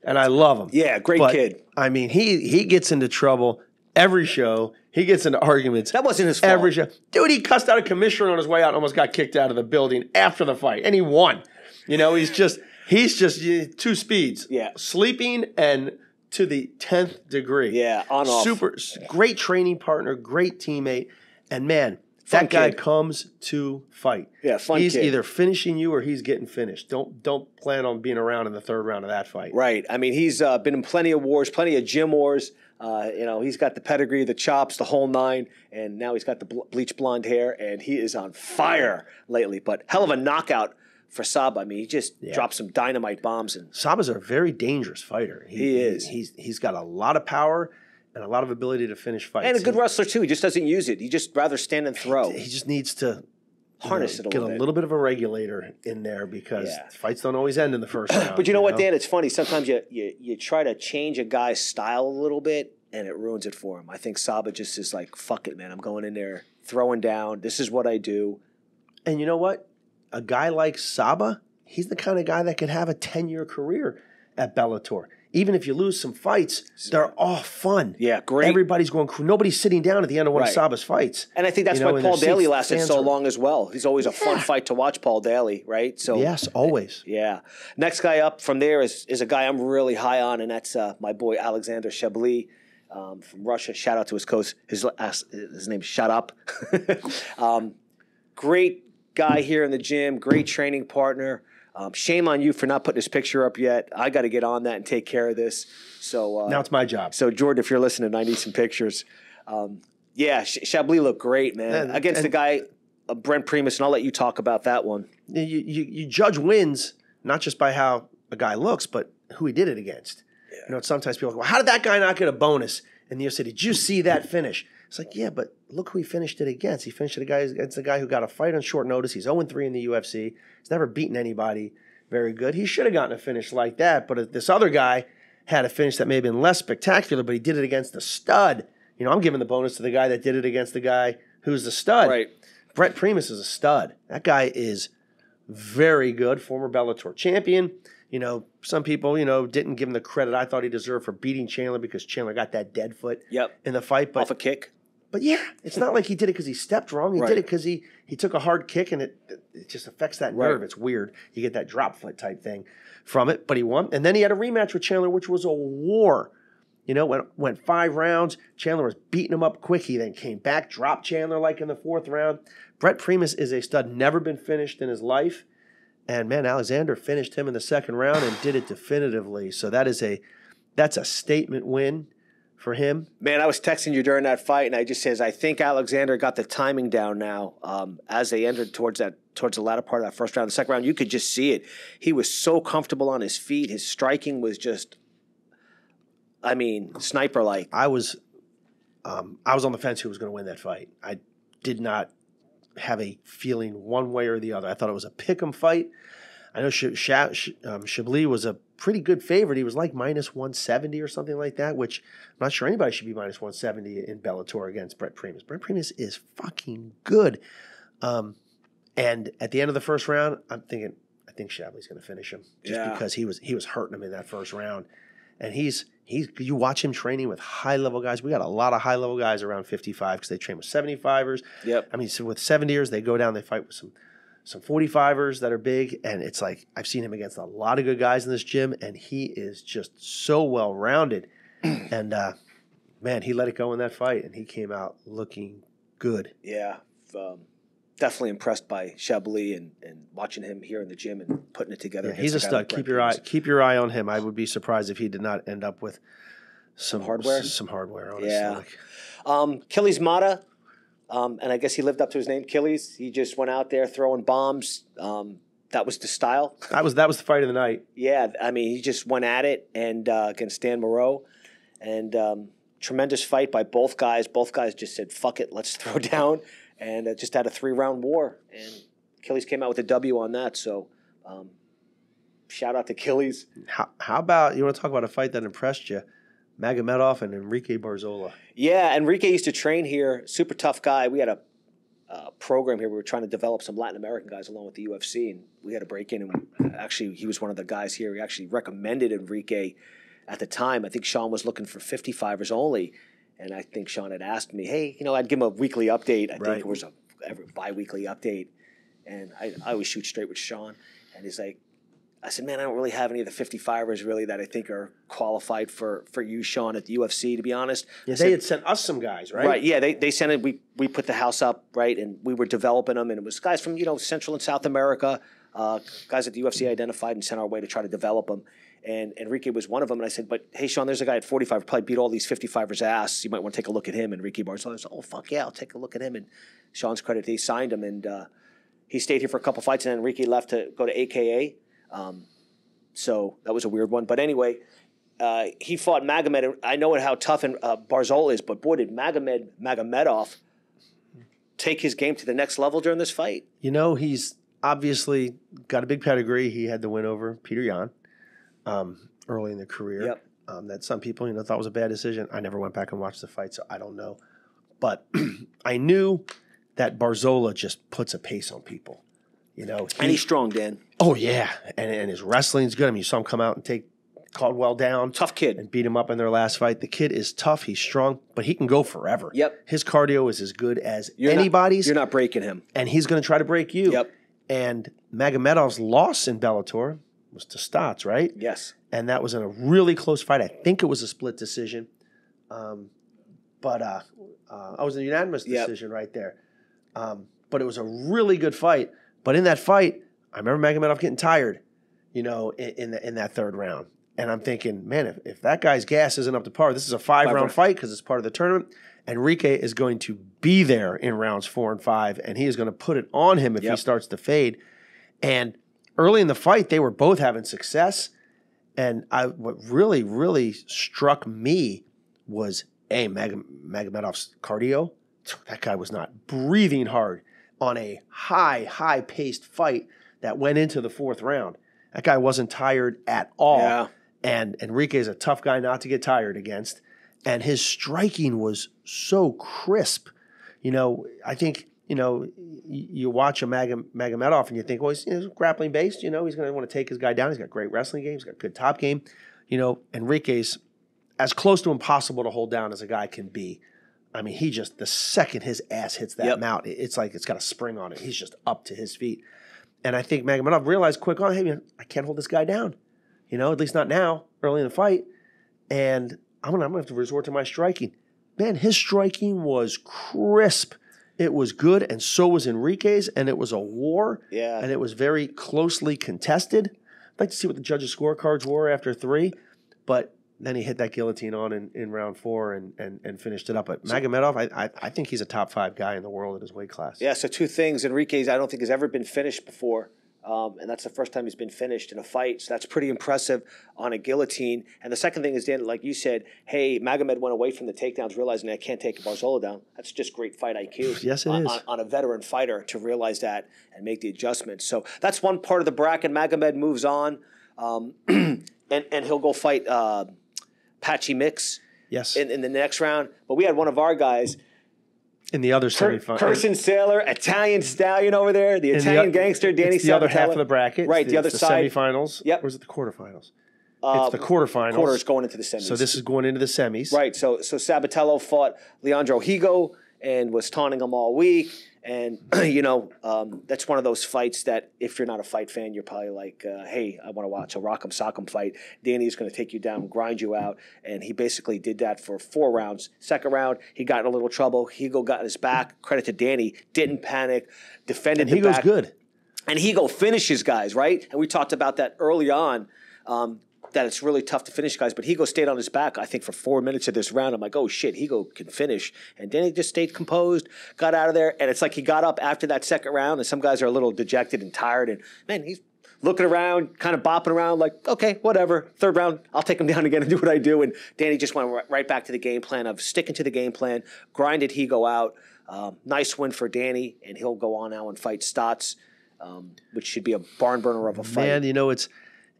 and I love him. Yeah, great But, kid. I mean, he he gets into trouble every show. He gets into arguments. That wasn't his fault. every show. Dude, he cussed out a commissioner on his way out and almost got kicked out of the building after the fight, and he won. You know, he's just he's just two speeds. Yeah. sleeping and to the tenth degree. Yeah, on off. Super great training partner, great teammate, and man. Fun that guy kid. comes to fight. Yeah, fun He's kid. either finishing you or he's getting finished. Don't don't plan on being around in the third round of that fight. Right. I mean, he's uh, been in plenty of wars, plenty of gym wars. Uh, you know, he's got the pedigree, the chops, the whole nine, and now he's got the ble- bleach blonde hair, and he is on fire lately. But hell of a knockout for Sabah. I mean, he just dropped some dynamite bombs and Sabah's a very dangerous fighter. He is. He's he's got a lot of power and a lot of ability to finish fights. and a good He- wrestler too. He just doesn't use it. He just rather stand and throw. He just needs to you Harness know, it a get little a little bit of a regulator in there because Yeah. fights don't always end in the first round. But you know what, Dan? It's funny. Sometimes you, you you try to change a guy's style a little bit, and it ruins it for him. I think Sabah just is like, "Fuck it, man. I'm going in there, throwing down. This is what I do." And you know what? A guy like Sabah, he's the kind of guy that could have a 10 year career at Bellator. Even if you lose some fights, they're all fun. Yeah, great. Everybody's going, nobody's sitting down at the end of one Right. of Sabah's fights. And I think that's You know, why their Paul Daley seats, lasted so are- long as well. He's always a fun fight to watch, Paul Daley, right? So Yes, always. yeah. Next guy up from there is is a guy I'm really high on, and that's uh, my boy Alexander Shabliy. Um, from Russia, shout out to his coach. His last, his name's Shut Up. um, great guy here in the gym. Great training partner. Um, shame on you for not putting his picture up yet. I got to get on that and take care of this. So uh, Now it's my job. so Jordan, if you're listening, I need some pictures. Um, yeah, Sh- Shabliy looked great, man. And- Against and- the guy uh, Brent Primus, and I'll let you talk about that one. You, you, you judge wins not just by how a guy looks, but who he did it against. You know, sometimes people go, well, how did that guy not get a bonus? And you say, did you see that finish? It's like, yeah, but look who he finished it against. He finished it against a guy who got a fight on short notice. He's 0 3 in the UFC. He's never beaten anybody very good. He should have gotten a finish like that, but this other guy had a finish that may have been less spectacular, but he did it against a stud. You know, I'm giving the bonus to the guy that did it against the guy who's the stud. Right. Brent Primus is a stud. That guy is very good, former Bellator champion. You know, some people, you know, didn't give him the credit I thought he deserved for beating Chandler because Chandler got that dead foot Yep. in the fight. But Off a kick. But yeah, it's not like he did it because he stepped wrong. He Right. did it because he he took a hard kick and it it just affects that Right. nerve. It's weird. You get that drop foot type thing from it. But he won, and then he had a rematch with Chandler, which was a war. You know, went went five rounds. Chandler was beating him up quick. He then came back, dropped Chandler like in the fourth round. Brent Primus is a stud, never been finished in his life. And man, Alexander finished him in the second round and did it definitively. So that is a that's a statement win for him. Man, I was texting you during that fight, and I just says I think Alexander got the timing down now. Um, as they entered towards that towards the latter part of that first round, the second round, you could just see it. He was so comfortable on his feet. His striking was just, I mean, sniper like. I was, um, I was on the fence who was going to win that fight. I did not have a feeling one way or the other. I thought it was a pick'em fight. I know Sh- Sh- Sh- um, Shabliy was a pretty good favorite. He was like minus 170 or something like that, which I'm not sure anybody should be minus 170 in Bellator against Brent Primus. Brent Primus is fucking good. Um, and at the end of the first round, I'm thinking, I think Shabliy going to finish him just Yeah. because he was he was hurting him in that first round. And he's he's you watch him training with high level guys. We got a lot of high level guys around 55 because they train with 75ers. Yep. I mean, so with 70ers, they go down, they fight with some some 45ers that are big, and it's like I've seen him against a lot of good guys in this gym, and he is just so well rounded. and uh, man, he let it go in that fight, and he came out looking good. Yeah. Um, definitely impressed by Shabliy and, and watching him here in the gym and putting it together. Yeah, he's a stud. like Brent Keep your eye keep your eye on him. I would be surprised if he did not end up with some hardware? Some hardware. Honestly. Yeah. Like, Um, Killy's Mata, um, and I guess he lived up to his name, Killy's. He just went out there throwing bombs. Um, that was the style. that was that was the fight of the night. Yeah, I mean, he just went at it and uh, against Dan Moreau, and um, tremendous fight by both guys. Both guys just said, "Fuck it, let's throw down," and uh, just had a three round war. And Achilles came out with a W on that. So, um, shout out to Achilles. How, how about you want to talk about a fight that impressed you? Magomedov and Enrique Barzola. Yeah, Enrique used to train here. Super tough guy. We had a uh, program here. We were trying to develop some Latin American guys along with the UFC, and we had a break in. And actually, he was one of the guys here. He actually recommended Enrique at the time. I think Sean was looking for 55ers only, and I think Sean had asked me, "Hey, you know, I'd give him a weekly update. I think Right. it was a every bi-weekly update." And I, I always shoot straight with Sean, and he's like, I said, man, I don't really have any of the 55ers really that I think are qualified for for you, Sean, at the UFC. To be honest, Yeah, I they said, had sent us some guys, right? Right. Yeah. They, they sent it. We, we put the house up, right? And we were developing them. And it was guys from, you know, Central and South America, uh, guys that the UFC identified and sent our way to try to develop them. And Enrique was one of them. And I said, but hey, Sean, there's a guy at 45 who probably beat all these 55ers' ass. You might want to take a look at him. And Enrique Barzola said, oh, fuck yeah, I'll take a look at him. And Sean's credit, he signed him. And uh, he stayed here for a couple fights. And then Enrique left to go to AKA. Um, so that was a weird one. But anyway, uh, he fought Magomed. and I know how tough and uh, Barzol is, but boy, did Magomed Magomedov take his game to the next level during this fight. You know, he's obviously got a big pedigree. He had the win over Peter Yan um, early in the career. Yep. Um, that some people, you know, thought was a bad decision. I never went back and watched the fight, so I don't know. But I knew that Barzola just puts a pace on people. You know, And he's strong, Dan. Oh yeah, and and his wrestling's good. I mean, you saw him come out and take Caldwell down, Tough kid. and beat him up in their last fight. The kid is tough. He's strong, but he can go forever. Yep. His cardio is as good as You're not- anybody's, You're not breaking him. and he's going to try to break you. Yep. And Magomedov's loss in Bellator was to Stots, right? Yes. And that was in a really close fight. I think it was a split decision, um, but uh, uh, I was in a unanimous Yep. decision right there. Um, but it was a really good fight. But in that fight, I remember Magomedov getting tired, you know, in, in, the, in that third round. And I'm thinking, man, if, if that guy's gas isn't up to par, this is a five, round round. fight because it's part of the tournament. Enrique is going to be there in rounds four and five, and he is going to put it on him if he starts to fade. And early in the fight, they were both having success. And I, what really, really struck me was a Mag- Magomedov's cardio. That guy was not breathing hard on a high, high paced fight that went into the fourth round. That guy wasn't tired at all. Yeah. And Enrique is a tough guy not to get tired against. And his striking was so crisp. You know, I think, you know, you watch a Mag- Magomedov and you think, well, he's, he's grappling based. You know, he's going to want to take his guy down. He's got great wrestling game. He's got good top game. You know, Enrique's as close to impossible to hold down as a guy can be. I mean, he just the second his ass hits that Yep. mount, it's like it's got a spring on it. He's just up to his feet. And I think Magomedov realized quick on, hey man, I can't hold this guy down. You know, at least not now, early in the fight. And I'm gonna I'm gonna have to resort to my striking. Man, his striking was crisp. It was good, and so was Enrique's, and it was a war, Yeah. and it was very closely contested. I'd like to see what the judges' scorecards were after three, but then he hit that guillotine on in, in round four and, and, and finished it up. But Magomedov, I, I I think he's a top five guy in the world at his weight class. Yeah, so two things. Enrique's, I don't think has ever been finished before. Um, and that's the first time he's been finished in a fight. So that's pretty impressive on a guillotine. And the second thing is, Dan, like you said, hey, Magomed went away from the takedowns, realizing I can't take Barzola down. That's just great fight IQ. Yes, it on, is. On, on a veteran fighter to realize that and make the adjustments. So that's one part of the bracket. Magomed moves on, um, and, and he'll go fight uh, Patchy Mix Yes. in, in the next round. But we had one of our guys, in the other Cur- semifinal. Kirsten Sailor, Italian stallion over there, the in the Italian gangster, Danny it's the other half of the bracket. Right, It's the other it's side. semifinals. Yep. Or is it the quarterfinals? Uh, it's the quarterfinals. quarters going into the semis. So this is going into the semis. right. So so Sabatello fought Leandro Higo and was taunting him all week. And you know um, that's one of those fights that if you're not a fight fan, you're probably like, uh, "Hey, I want to watch a Rock'em Sock'em fight." Danny's going to take you down, grind you out, and he basically did that for four rounds. Second round, he got in a little trouble. Higo got in his back. Credit to Danny, didn't panic, defended. And back. good. and Higo finishes guys, right? And we talked about that early on. Um, that it's really tough to finish guys, but Higo stayed on his back, I think, for four minutes of this round. I'm like, oh shit, Higo can finish. And Danny just stayed composed, got out of there, and it's like he got up after that second round, and some guys are a little dejected and tired, and man, he's looking around, kind of bopping around, like, okay, whatever. Third round, I'll take him down again and do what I do. And Danny just went right back to the game plan of sticking to the game plan, grinded Higo out. Um, nice win for Danny, and he'll go on now and fight Stots, um, which should be a barn burner of a fight. Man, you know it's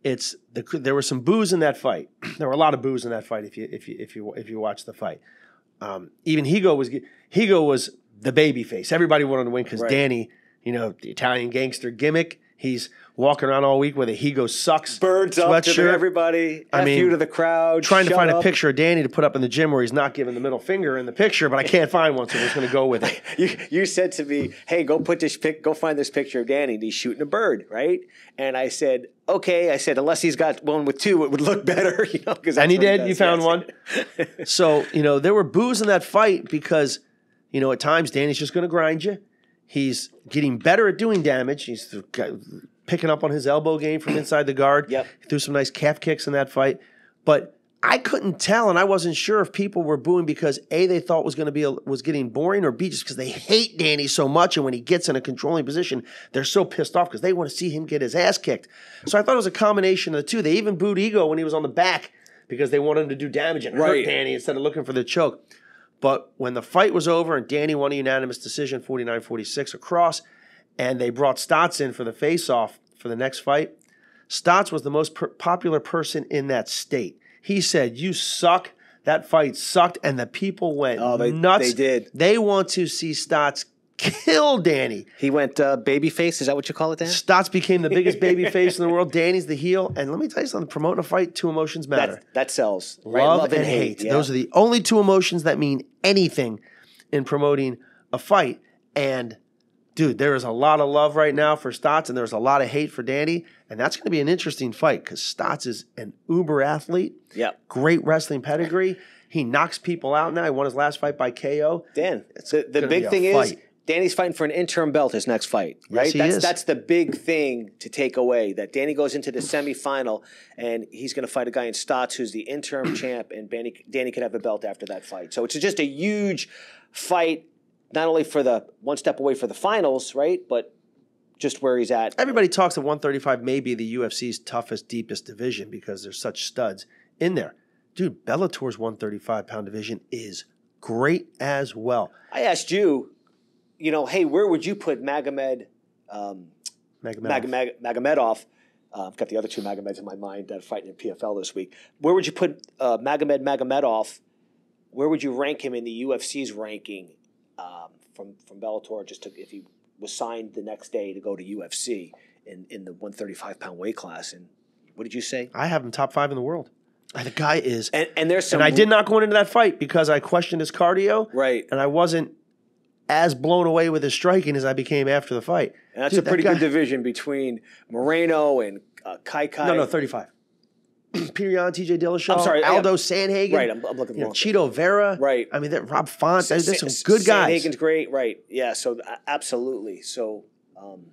it's the, there was some booze in that fight. there were a lot of booze in that fight. If you if you if you if you watch the fight, um, even Higo was Higo was the baby face. Everybody wanted to win because Right. Danny, you know, the Italian gangster gimmick. He's walking around all week with a Higo sucks Birds up to everybody. I F mean, you to the crowd. trying to find a picture of Danny to put up in the gym where he's not giving the middle finger in the picture, but I can't find one, so I'm just going to go with it. You, you said to me, "Hey, go put this pic, go find this picture of Danny. And he's shooting a bird, right?" And I said, "Okay." I said, "Unless he's got one with two, it would look better, you know." Because And he did. You found one. So, you know, there were boos in that fight because, you know, at times Danny's just going to grind you. He's getting better at doing damage. He's picking up on his elbow game from inside the guard. Yep. He threw some nice calf kicks in that fight. But I couldn't tell, and I wasn't sure if people were booing because A, they thought was going to be a, was getting boring, or B, just because they hate Danny so much, and when he gets in a controlling position, they're so pissed off because they want to see him get his ass kicked. So I thought it was a combination of the two. They even booed Higo when he was on the back because they wanted him to do damage and hurt Right. Danny instead of looking for the choke. But when the fight was over and Danny won a unanimous decision, 49 46 across, and they brought Stots in for the face off for the next fight, Stots was the most per- popular person in that state. He said, You suck. That fight sucked. And the people went Oh, they- nuts. they did. They want to see Stots kill Danny. He went uh, babyface. Is that what you call it, Dan? Stots became the biggest baby face in the world. Danny's the heel. And let me tell you something promoting a fight, two emotions matter That, that sells. Right? love, and hate. yeah. Those are the only two emotions that mean anything in promoting a fight. And dude, there is a lot of love right now for Stots, and there's a lot of hate for Danny. And that's going to be an interesting fight because Stots is an uber athlete, yeah. great wrestling pedigree. He knocks people out now. He won his last fight by KO. Dan, the, the big thing is. Danny's fighting for an interim belt his next fight, right? he that's is. that's the big thing to take away. That Danny goes into the semifinal and he's going to fight a guy in Stots who's the interim champ, and Danny Danny could have a belt after that fight. So it's just a huge fight, not only for the one step away for the finals, right? But just where he's at. Everybody talks that 135 may be the UFC's toughest, deepest division because there's such studs in there. Dude, Bellator's 135 pound division is great as well. I asked you, you know, hey, where would you put Magomed? Um, Magomed. Mag- Mag- Magomedov. Uh, I've got the other two Magomeds in my mind that are fighting in PFL this week. Where would you put uh, Magomed Magomedov? Where would you rank him in the UFC's ranking um, from from Bellator? Just took if he was signed the next day to go to UFC in, in the 135 pound weight class. And what did you say? I have him top five in the world. The guy is. And, and there's some. and I did not go into that fight because I questioned his cardio. Right. And I wasn't as blown away with his striking as I became after the fight. And that's Dude, a that pretty guy- good division between Moreno and uh, Kai Kai. No, no, 35. Peter Yan, TJ Dillashaw, I'm sorry, Aldo yeah. Sandhagen. Right, I'm, I'm looking you know. Chito Vera. Right. I mean, that Rob Font. There's, there's some good guys. Sandhagen's great, right? Yeah. So uh, absolutely. So um,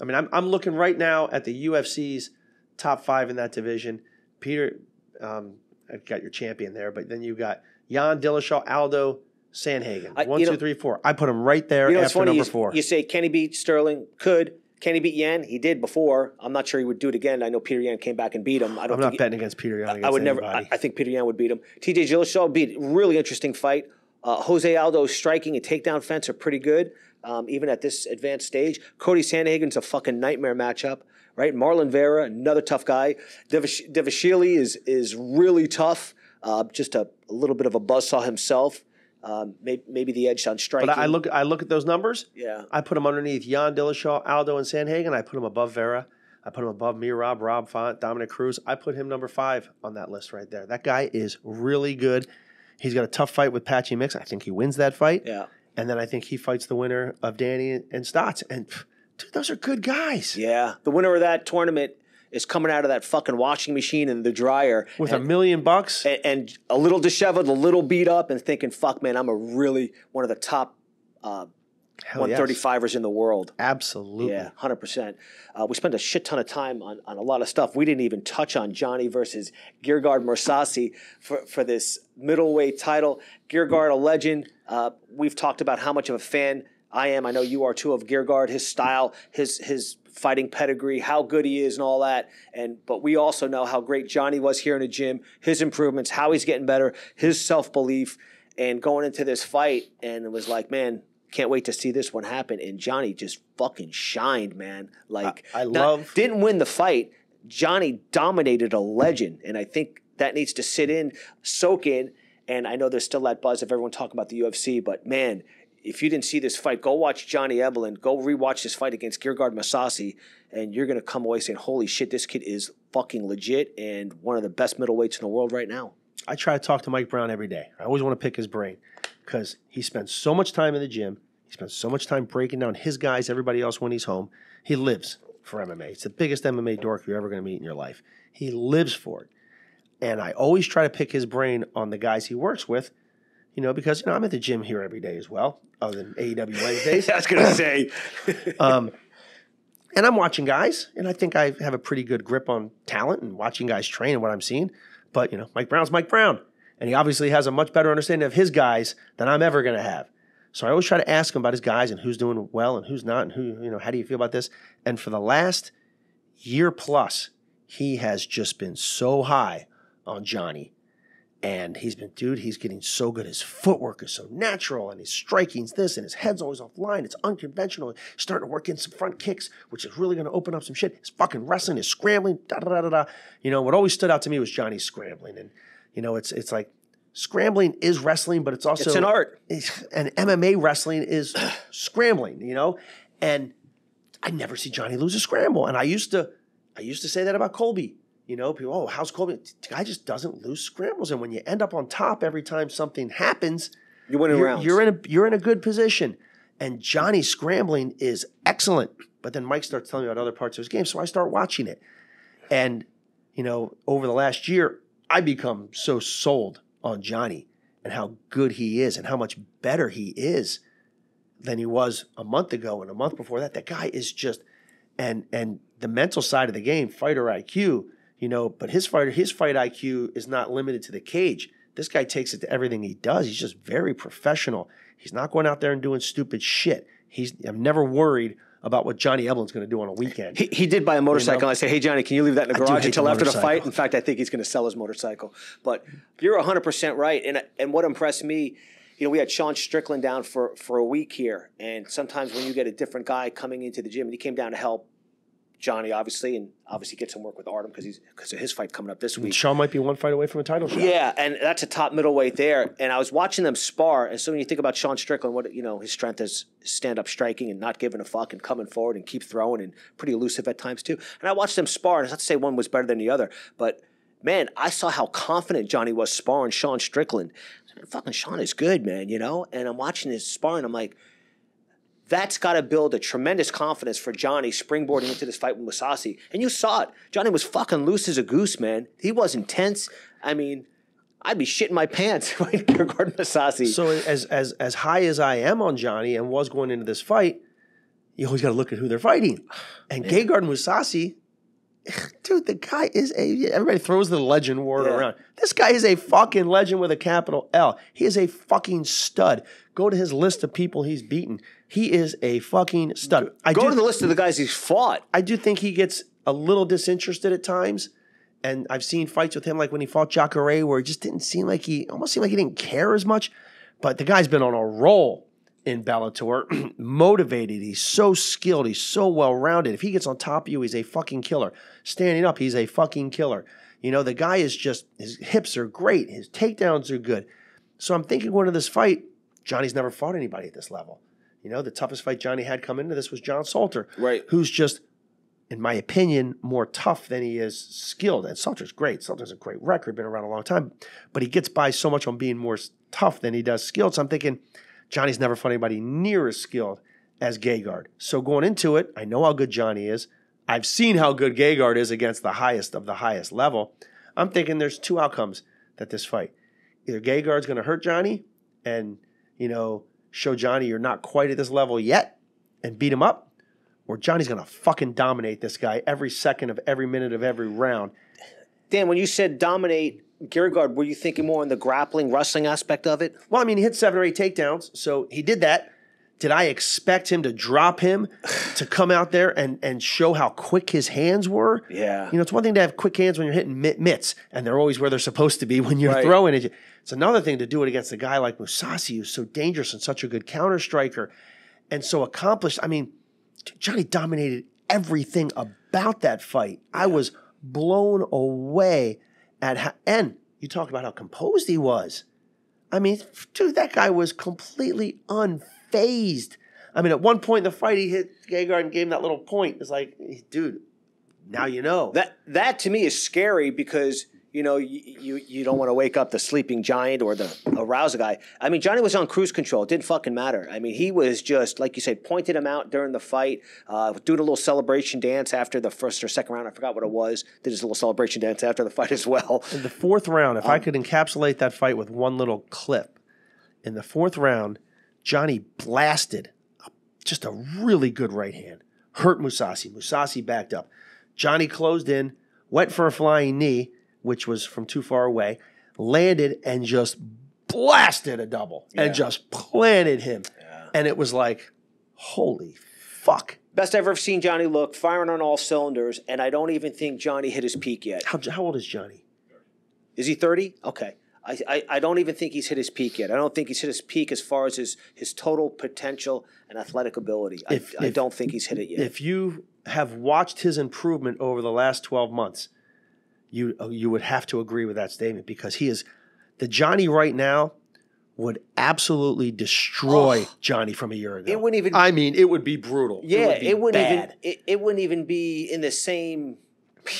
I mean, I'm, I'm looking right now at the UFC's top five in that division. Peter, um, I've got your champion there, but then you've got Yan Dillashaw, Aldo, Sandhagen. I- One, two, know- three, four. I put him right there you know, after number You, four. you say Kenny beat Sterling. Could Kenny beat Yan? He did before. I'm not sure he would do it again. I know Peter Yan came back and beat him. I don't I'm not think betting against Peter Yan. I Against would never. I. I think Peter Yan would beat him. TJ Dillashaw would be a really interesting fight. Uh, Jose Aldo's striking and takedown fence are pretty good, um, even at this advanced stage. Cody Sandhagen's a fucking nightmare matchup, right? Marlon Vera, another tough guy. Dvalishvili is is really tough. Uh, just a, a little bit of a buzzsaw himself. Um, maybe, maybe the edge on striking. but I, look, I look at those numbers. yeah. I put him underneath Yan Dillashaw, Aldo, and Sandhagen. I put him above Vera. I put him above Merab, Rob Rob Font, Dominick Cruz. I put him number five on that list right there. That guy is really good. He's got a tough fight with Patchy Mix. I think he wins that fight. Yeah. And then I think he fights the winner of Danny and Stots. And pff, dude, those are good guys. Yeah. The winner of that tournament is coming out of that fucking washing machine and the dryer With and, a million bucks. and, and a little disheveled, a little beat up, and thinking, "Fuck, man, I'm a really one of the top uh, Hell 135ers in the world." Absolutely. Yeah, hundred percent. Uh, we spent a shit ton of time on, on a lot of stuff. We didn't even touch on Johnny versus Gegard Mousasi for, for this middleweight title. Gegard, a legend. Uh, we've talked about how much of a fan I am. I know you are too of Gegard, his style, his his fighting pedigree, how good he is, and all that. And but we also know how great Johnny was here in the gym, his improvements, how he's getting better, his self belief, and going into this fight. And it was like, man. Can't wait to see this one happen. And Johnny just fucking shined, man. Like I not- love- didn't win the fight. Johnny dominated a legend, and I think that needs to sit in, soak in. And I know there's still that buzz of everyone talking about the UFC, but man, if you didn't see this fight, go watch Johnny Eblen. Go rewatch this fight against Gegard Mousasi, and you're gonna come away saying, "Holy shit, this kid is fucking legit and one of the best middleweights in the world right now." I try to talk to Mike Brown every day. I always want to pick his brain because he spends so much time in the gym. He spends so much time breaking down his guys, everybody else when he's home. He lives for MMA. It's the biggest MMA dork you're ever going to meet in your life. He lives for it. And I always try to pick his brain on the guys he works with, you know, because you know I'm at the gym here every day as well, other than AEW Wednesdays. I was gonna say, Um, and I'm watching guys, and I think I have a pretty good grip on talent and watching guys train and what I'm seeing. But you know, Mike Brown's Mike Brown, and he obviously has a much better understanding of his guys than I'm ever going to have. So I always try to ask him about his guys and who's doing well and who's not, and who you know, how do you feel about this? And for the last year plus, he has just been so high on Johnny. And he's been, dude, he's getting so good. His footwork is so natural, and his striking's this, and his head's always offline. It's unconventional. He's starting to work in some front kicks, which is really going to open up some shit. His fucking wrestling, his scrambling, da da da da. You know, what always stood out to me was Johnny's scrambling, and you know, it's it's like scrambling is wrestling, but it's also it's an art. and MMA wrestling is scrambling, you know? And I never see Johnny lose a scramble. And I used to I used to say that about Colby. You know, people, oh, how's Colby? The guy just doesn't lose scrambles. And when you end up on top every time something happens, You're winning you're, rounds. you're in a you're in a good position. And Johnny's scrambling is excellent. But then Mike starts telling me about other parts of his game, so I start watching it. And you know, over the last year, I become so sold on Johnny and how good he is and how much better he is than he was a month ago and a month before that. That guy is just and and the mental side of the game, fighter IQ, you know, but his fighter his fight IQ is not limited to the cage. This guy takes it to everything he does. He's just very professional. He's not going out there and doing stupid shit. He's I'm never worried about what Johnny Eblen's going to do on a weekend. He, he did buy a motorcycle. I say, hey, Johnny, can you leave that in the garage until the after the fight? In fact, I think he's going to sell his motorcycle. But you're 100% right. And, and what impressed me, you know, we had Sean Strickland down for, for a week here. And sometimes when you get a different guy coming into the gym, and he came down to help Johnny, obviously, and obviously get some work with Artem because he's because of his fight coming up this week. Sean might be one fight away from a title shot. Yeah, and that's a top middleweight there. And I was watching them spar, and so when you think about Sean Strickland, what you know, his strength is stand up striking and not giving a fuck and coming forward and keep throwing and pretty elusive at times too. And I watched them spar, and it's not to say one was better than the other, but man, I saw how confident Johnny was sparring Sean Strickland. Fucking Sean is good, man, you know. And I'm watching his sparring, and I'm like. That's got to build a tremendous confidence for Johnny springboarding into this fight with Mousasi. And you saw it. Johnny was fucking loose as a goose, man. He wasn't tense. I mean, I'd be shitting my pants when Gegard Mousasi. So as as as high as I am on Johnny and was going into this fight, you always got to look at who they're fighting. And Gegard Mousasi, dude, the guy is a. Everybody throws the legend word Yeah. around. This guy is a fucking legend with a capital L. He is a fucking stud. Go to his list of people he's beaten. He is a fucking stud. I Go do, to the list of the guys he's fought. I do think he gets a little disinterested at times. And I've seen fights with him, like when he fought Jacare, where it just didn't seem like he almost seemed like he didn't care as much. But the guy's been on a roll in Bellator, motivated. He's so skilled. He's so well rounded. If he gets on top of you, he's a fucking killer. Standing up, he's a fucking killer. You know, the guy is just, his hips are great. His takedowns are good. So I'm thinking going to this fight, Johnny's never fought anybody at this level. You know, the toughest fight Johnny had come into this was John Salter, Right. who's just, in my opinion, more tough than he is skilled. And Salter's great. Salter's a great record, been around a long time, but he gets by so much on being more tough than he does skilled. So I'm thinking Johnny's never fought anybody near as skilled as Gegard. So going into it, I know how good Johnny is. I've seen how good Gegard is against the highest of the highest level. I'm thinking there's two outcomes that this fight. Either Gegard's going to hurt Johnny and, you know, show Johnny you're not quite at this level yet and beat him up, or Johnny's going to fucking dominate this guy every second of every minute of every round. Dan, when you said dominate Gegard, were you thinking more on the grappling, wrestling aspect of it? Well, I mean, he hit seven or eight takedowns, so he did that. Did I expect him to drop him to come out there and, and show how quick his hands were? Yeah. You know, it's one thing to have quick hands when you're hitting mitt, mitts, and they're always where they're supposed to be when you're Right. throwing it. It's another thing to do it against a guy like Mousasi, who's so dangerous and such a good counter striker and so accomplished. I mean, Johnny dominated everything about that fight. I was blown away at how, and you talk about how composed he was. I mean, dude, that guy was completely unfazed. I mean, at one point in the fight, he hit Gegard and gave him that little point. It's like, dude, now you know. That that to me is scary because you know you you, you don't want to wake up the sleeping giant or the arousal guy. I mean, Johnny was on cruise control. It didn't fucking matter. I mean, he was just like you said, pointed him out during the fight, uh, doing a little celebration dance after the first or second round. I forgot what it was. Did his little celebration dance after the fight as well. In the fourth round, if I could encapsulate that fight with one little clip, in the fourth round, Johnny blasted just a really good right hand, hurt Mousasi. Mousasi backed up. Johnny closed in, went for a flying knee, which was from too far away, landed and just blasted a double and just planted him. And it was like, holy fuck. Best I've ever seen Johnny look, firing on all cylinders, and I don't even think Johnny hit his peak yet. How, how old is Johnny? Is he 30? Okay. I, I, I don't even think he's hit his peak yet. I don't think he's hit his peak as far as his, his total potential and athletic ability. If- I, I don't think he's hit it yet. if you have watched his improvement over the last 12 months, you you would have to agree with that statement because he is the Johnny right now would absolutely destroy Johnny from a year ago. Oh. It wouldn't even- I mean, it would be brutal. yeah, would be it wouldn't bad. even it, it wouldn't even be in the same.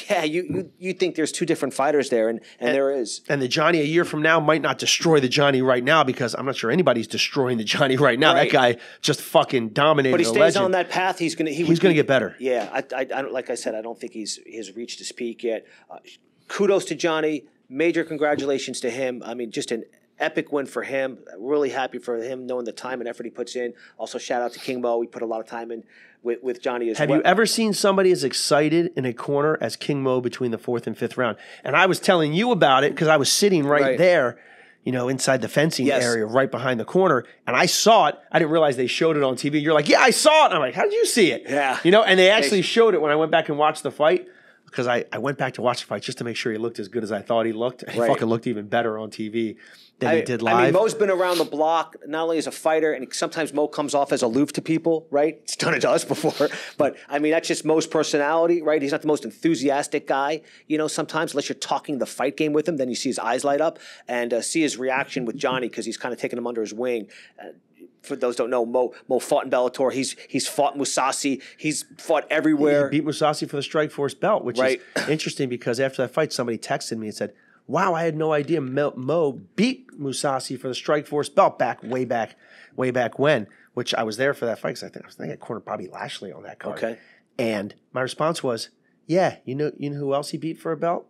Yeah, you you, you think there's two different fighters there, and, and, there is. And the Johnny a year from now might not destroy the Johnny right now because I'm not sure anybody's destroying the Johnny right now. Right. That guy just fucking dominated. But he stays legend. on that path. He's gonna he He's gonna be- get better. Yeah, I, I, I don't, like I said, I don't think he's he's reached his peak yet. Uh, kudos to Johnny. Major congratulations to him. I mean, just an epic win for him. Really happy for him, knowing the time and effort he puts in. Also, shout out to King Mo. We put a lot of time in with, with Johnny as Have well. you ever seen somebody as excited in a corner as King Mo between the fourth and fifth round? And I was telling you about it because I was sitting right, Right. there, you know, inside the fencing Yes. area, right behind the corner, and I saw it. I didn't realize they showed it on TV. You're like, yeah, I saw it. And I'm like, how did you see it? Yeah. you know, and they actually showed it when I went back and watched the fight. Because I, I went back to watch the fight just to make sure he looked as good as I thought he looked. He Right. fucking looked even better on TV than I, he did live. I mean, Mo's been around the block not only as a fighter, and sometimes Mo comes off as aloof to people, right? He's done it to us before, but I mean that's just Mo's personality, right? He's not the most enthusiastic guy, you know. Sometimes, unless you're talking the fight game with him, then you see his eyes light up and uh, see his reaction with Johnny because he's kind of taking him under his wing. Uh, for those don't know, Mo Mo fought in Bellator. He's he's fought Mousasi. He's fought everywhere. He beat Mousasi for the Strikeforce belt, which Right. is interesting because after that fight, somebody texted me and said, "Wow, I had no idea Mo, Mo beat Mousasi for the Strikeforce belt back way back, way back when." Which I was there for that fight because I think I was thinking I cornered Bobby Lashley on that card. Okay. and my response was, "Yeah, you know, you know who else he beat for a belt?"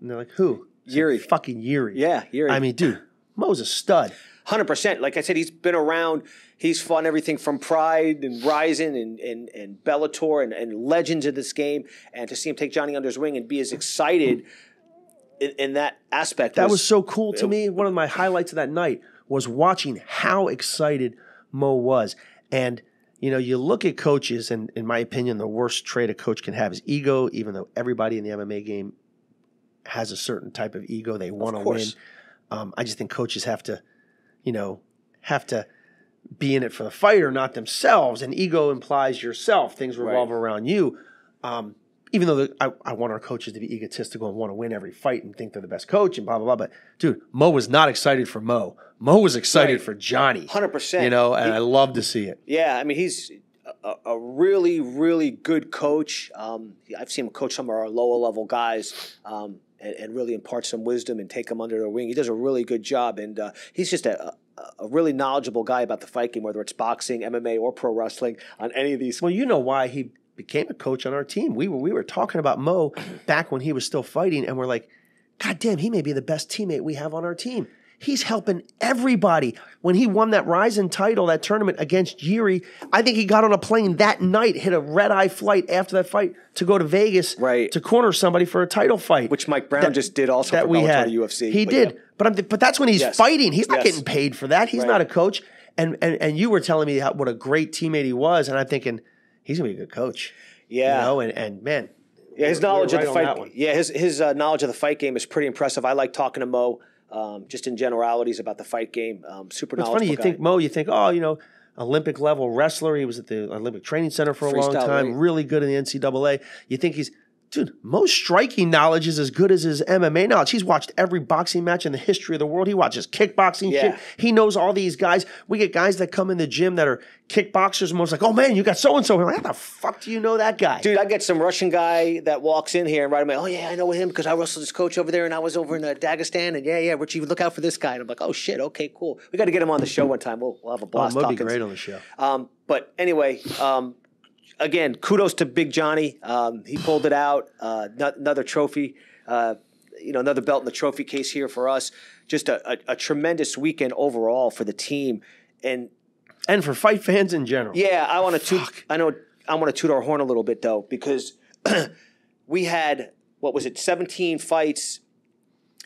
And they're like, "Who?" Yuri. fucking Yuri. Yeah, Yuri. I mean, dude, Mo's a stud. Hundred percent. Like I said, he's been around. He's fought everything from Pride and Rizin and and, and Bellator and, and legends of this game. And to see him take Johnny under his wing and be as excited in, in that aspect. That was so cool to me. One of my highlights of that night was watching how excited Mo was. And, you know, you look at coaches, and in my opinion, the worst trait a coach can have is ego, even though everybody in the MMA game has a certain type of ego. They want to win. Um, I just think coaches have to, you know, have to be in it for the fighter, not themselves. And ego implies yourself. Things revolve around you. Um, even though the, I, I want our coaches to be egotistical and want to win every fight and think they're the best coach and blah blah blah. But dude, Mo was not excited for Mo. Mo was excited Right. for Johnny. 100%. You know, and He- I love to see it. Yeah, I mean he's a, a really really good coach. Um, I've seen him coach some of our lower level guys. Um, and, and really impart some wisdom and take them under their wing. He does a really good job, and uh, he's just a, a, really knowledgeable guy about the fight game, whether it's boxing, MMA, or pro wrestling. On any of these, Well, you know why he became a coach on our team. We were we were talking about Mo back when he was still fighting, and we're like, God damn, he may be the best teammate we have on our team. He's helping everybody. When he won that Rizin title, that tournament against Yuri, I think he got on a plane that night, hit a red eye flight after that fight to go to Vegas Right. to corner somebody for a title fight. which Mike Brown that- just did also that for we Bellator had. UFC. He did, yeah. but I'm, but that's when he's Yes. fighting. He's not Yes. getting paid for that. He's Right. not a coach. And and and you were telling me how, what a great teammate he was, and I'm thinking he's gonna be a good coach. Yeah. you know, and and man, Yeah, his knowledge right of the fight. Yeah, his his uh, knowledge of the fight game is pretty impressive. I like talking to Mo, um, just in generalities about the fight game. Um, super It's funny you guy. think Mo, you think oh, you know, Olympic level wrestler. He was at the Olympic Training Center for a long time, really good in the NCAA. You think he's dude, Mo's striking knowledge is as good as his MMA knowledge. He's watched every boxing match in the history of the world. He watches kickboxing Yeah. shit. He knows all these guys. We get guys that come in the gym that are kickboxers and Mo's like, oh man, you got so and so. We're like, how the fuck do you know that guy? Dude, I get some Russian guy that walks in here and right away, oh yeah, I know him because I wrestled his coach over there and I was over in uh, Dagestan and yeah, yeah, Richie, look out for this guy. And I'm like, oh shit, okay, cool. We got to get him on the show one time. We'll, we'll have a oh, blast Mo'd be talking. great on the show. Um, but anyway, um, again, kudos to Big Johnny. Um, he pulled it out. Uh, another trophy. Uh, you know, another belt in the trophy case here for us. Just a, a, a tremendous weekend overall for the team. And And for fight fans in general. yeah, I want to toot. I know I want to toot our horn a little bit though because we had what was it, seventeen fights,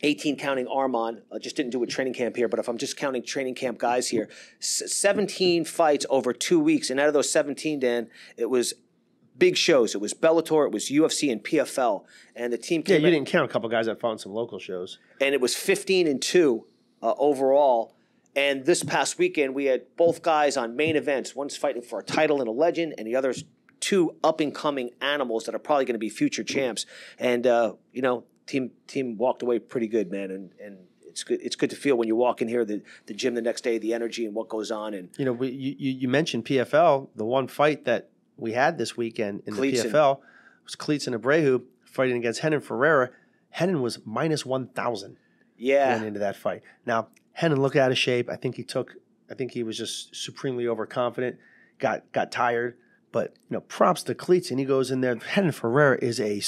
eighteen counting Arman. I just didn't do a training camp here, but if I'm just counting training camp guys here, seventeen fights over two weeks, and out of those seventeen, Dan, it was big shows. It was Bellator, it was UFC, and PFL, and the team Yeah, you in- didn't count a couple guys that fought in some local shows. and it was 15 and 2 uh, overall. And this past weekend, we had both guys on main events. One's fighting for a title and a legend, and the other's two up and coming animals that are probably going to be future champs. And uh, you know, team team walked away pretty good, man. And and it's good. It's good to feel when you walk in here the the gym the next day, the energy and what goes on. And You know, we, you, you mentioned PFL. The one fight that we had this weekend in Cleetson. the PFL was Klidson Abreu fighting against Renan Ferreira. Renan was minus 1,000 yeah, going into that fight. Now, Renan looked out of shape. I think he took, I think he was just supremely overconfident, got got tired. But, you know, props to Cleats, And he goes in there. Renan Ferreira is a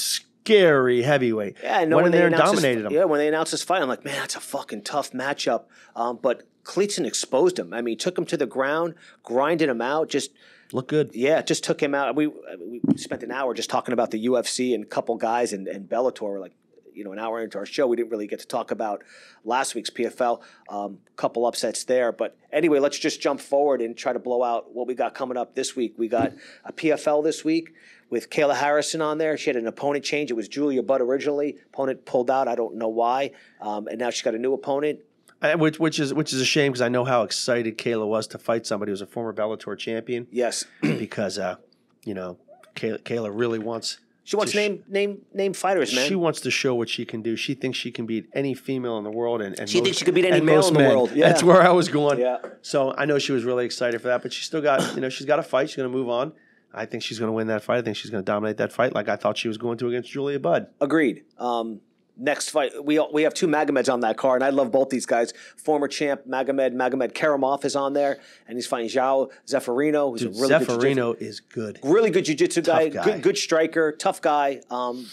scary heavyweight. Yeah, I know went in when they there and announced this- dominated him. Yeah, when they announced this fight, I'm like, man, that's a fucking tough matchup. Um, but Klidson exposed him. I mean, took him to the ground, grinded him out. Just Look good. yeah, just took him out. We we spent an hour just talking about the UFC and a couple guys and, and Bellator. We're like, you know, an hour into our show, we didn't really get to talk about last week's PFL. Um, couple upsets there, but anyway, let's just jump forward and try to blow out what we got coming up this week. We got a PFL this week with Kayla Harrison on there. She had an opponent change. It was Julia Budd originally. Opponent pulled out. I don't know why, um, and now she's got a new opponent. Uh, Which which is which is a shame because I know how excited Kayla was to fight somebody who's a former Bellator champion Yes, because uh, you know Kayla, Kayla really wants she wants name name name fighters, man. she wants to show what she can do. She thinks she can beat any female in the world, and, and She most- thinks she could beat any male in the men. world. Yeah. That's where I was going. Yeah. So I know she was really excited for that, but she still got you know she's got a fight. She's going to move on. I think she's going to win that fight. I think she's going to dominate that fight, like I thought she was going to against Julia Budd. Agreed. Um, next fight, we we have two Magomeds on that card, and I love both these guys. Former champ Magomed Magomedkerimov is on there, and he's fighting João Zeferino, who's Dude, a really good jiu-jitsu- is good. really good jiu-jitsu guy, guy. Good, good striker, tough guy. Um,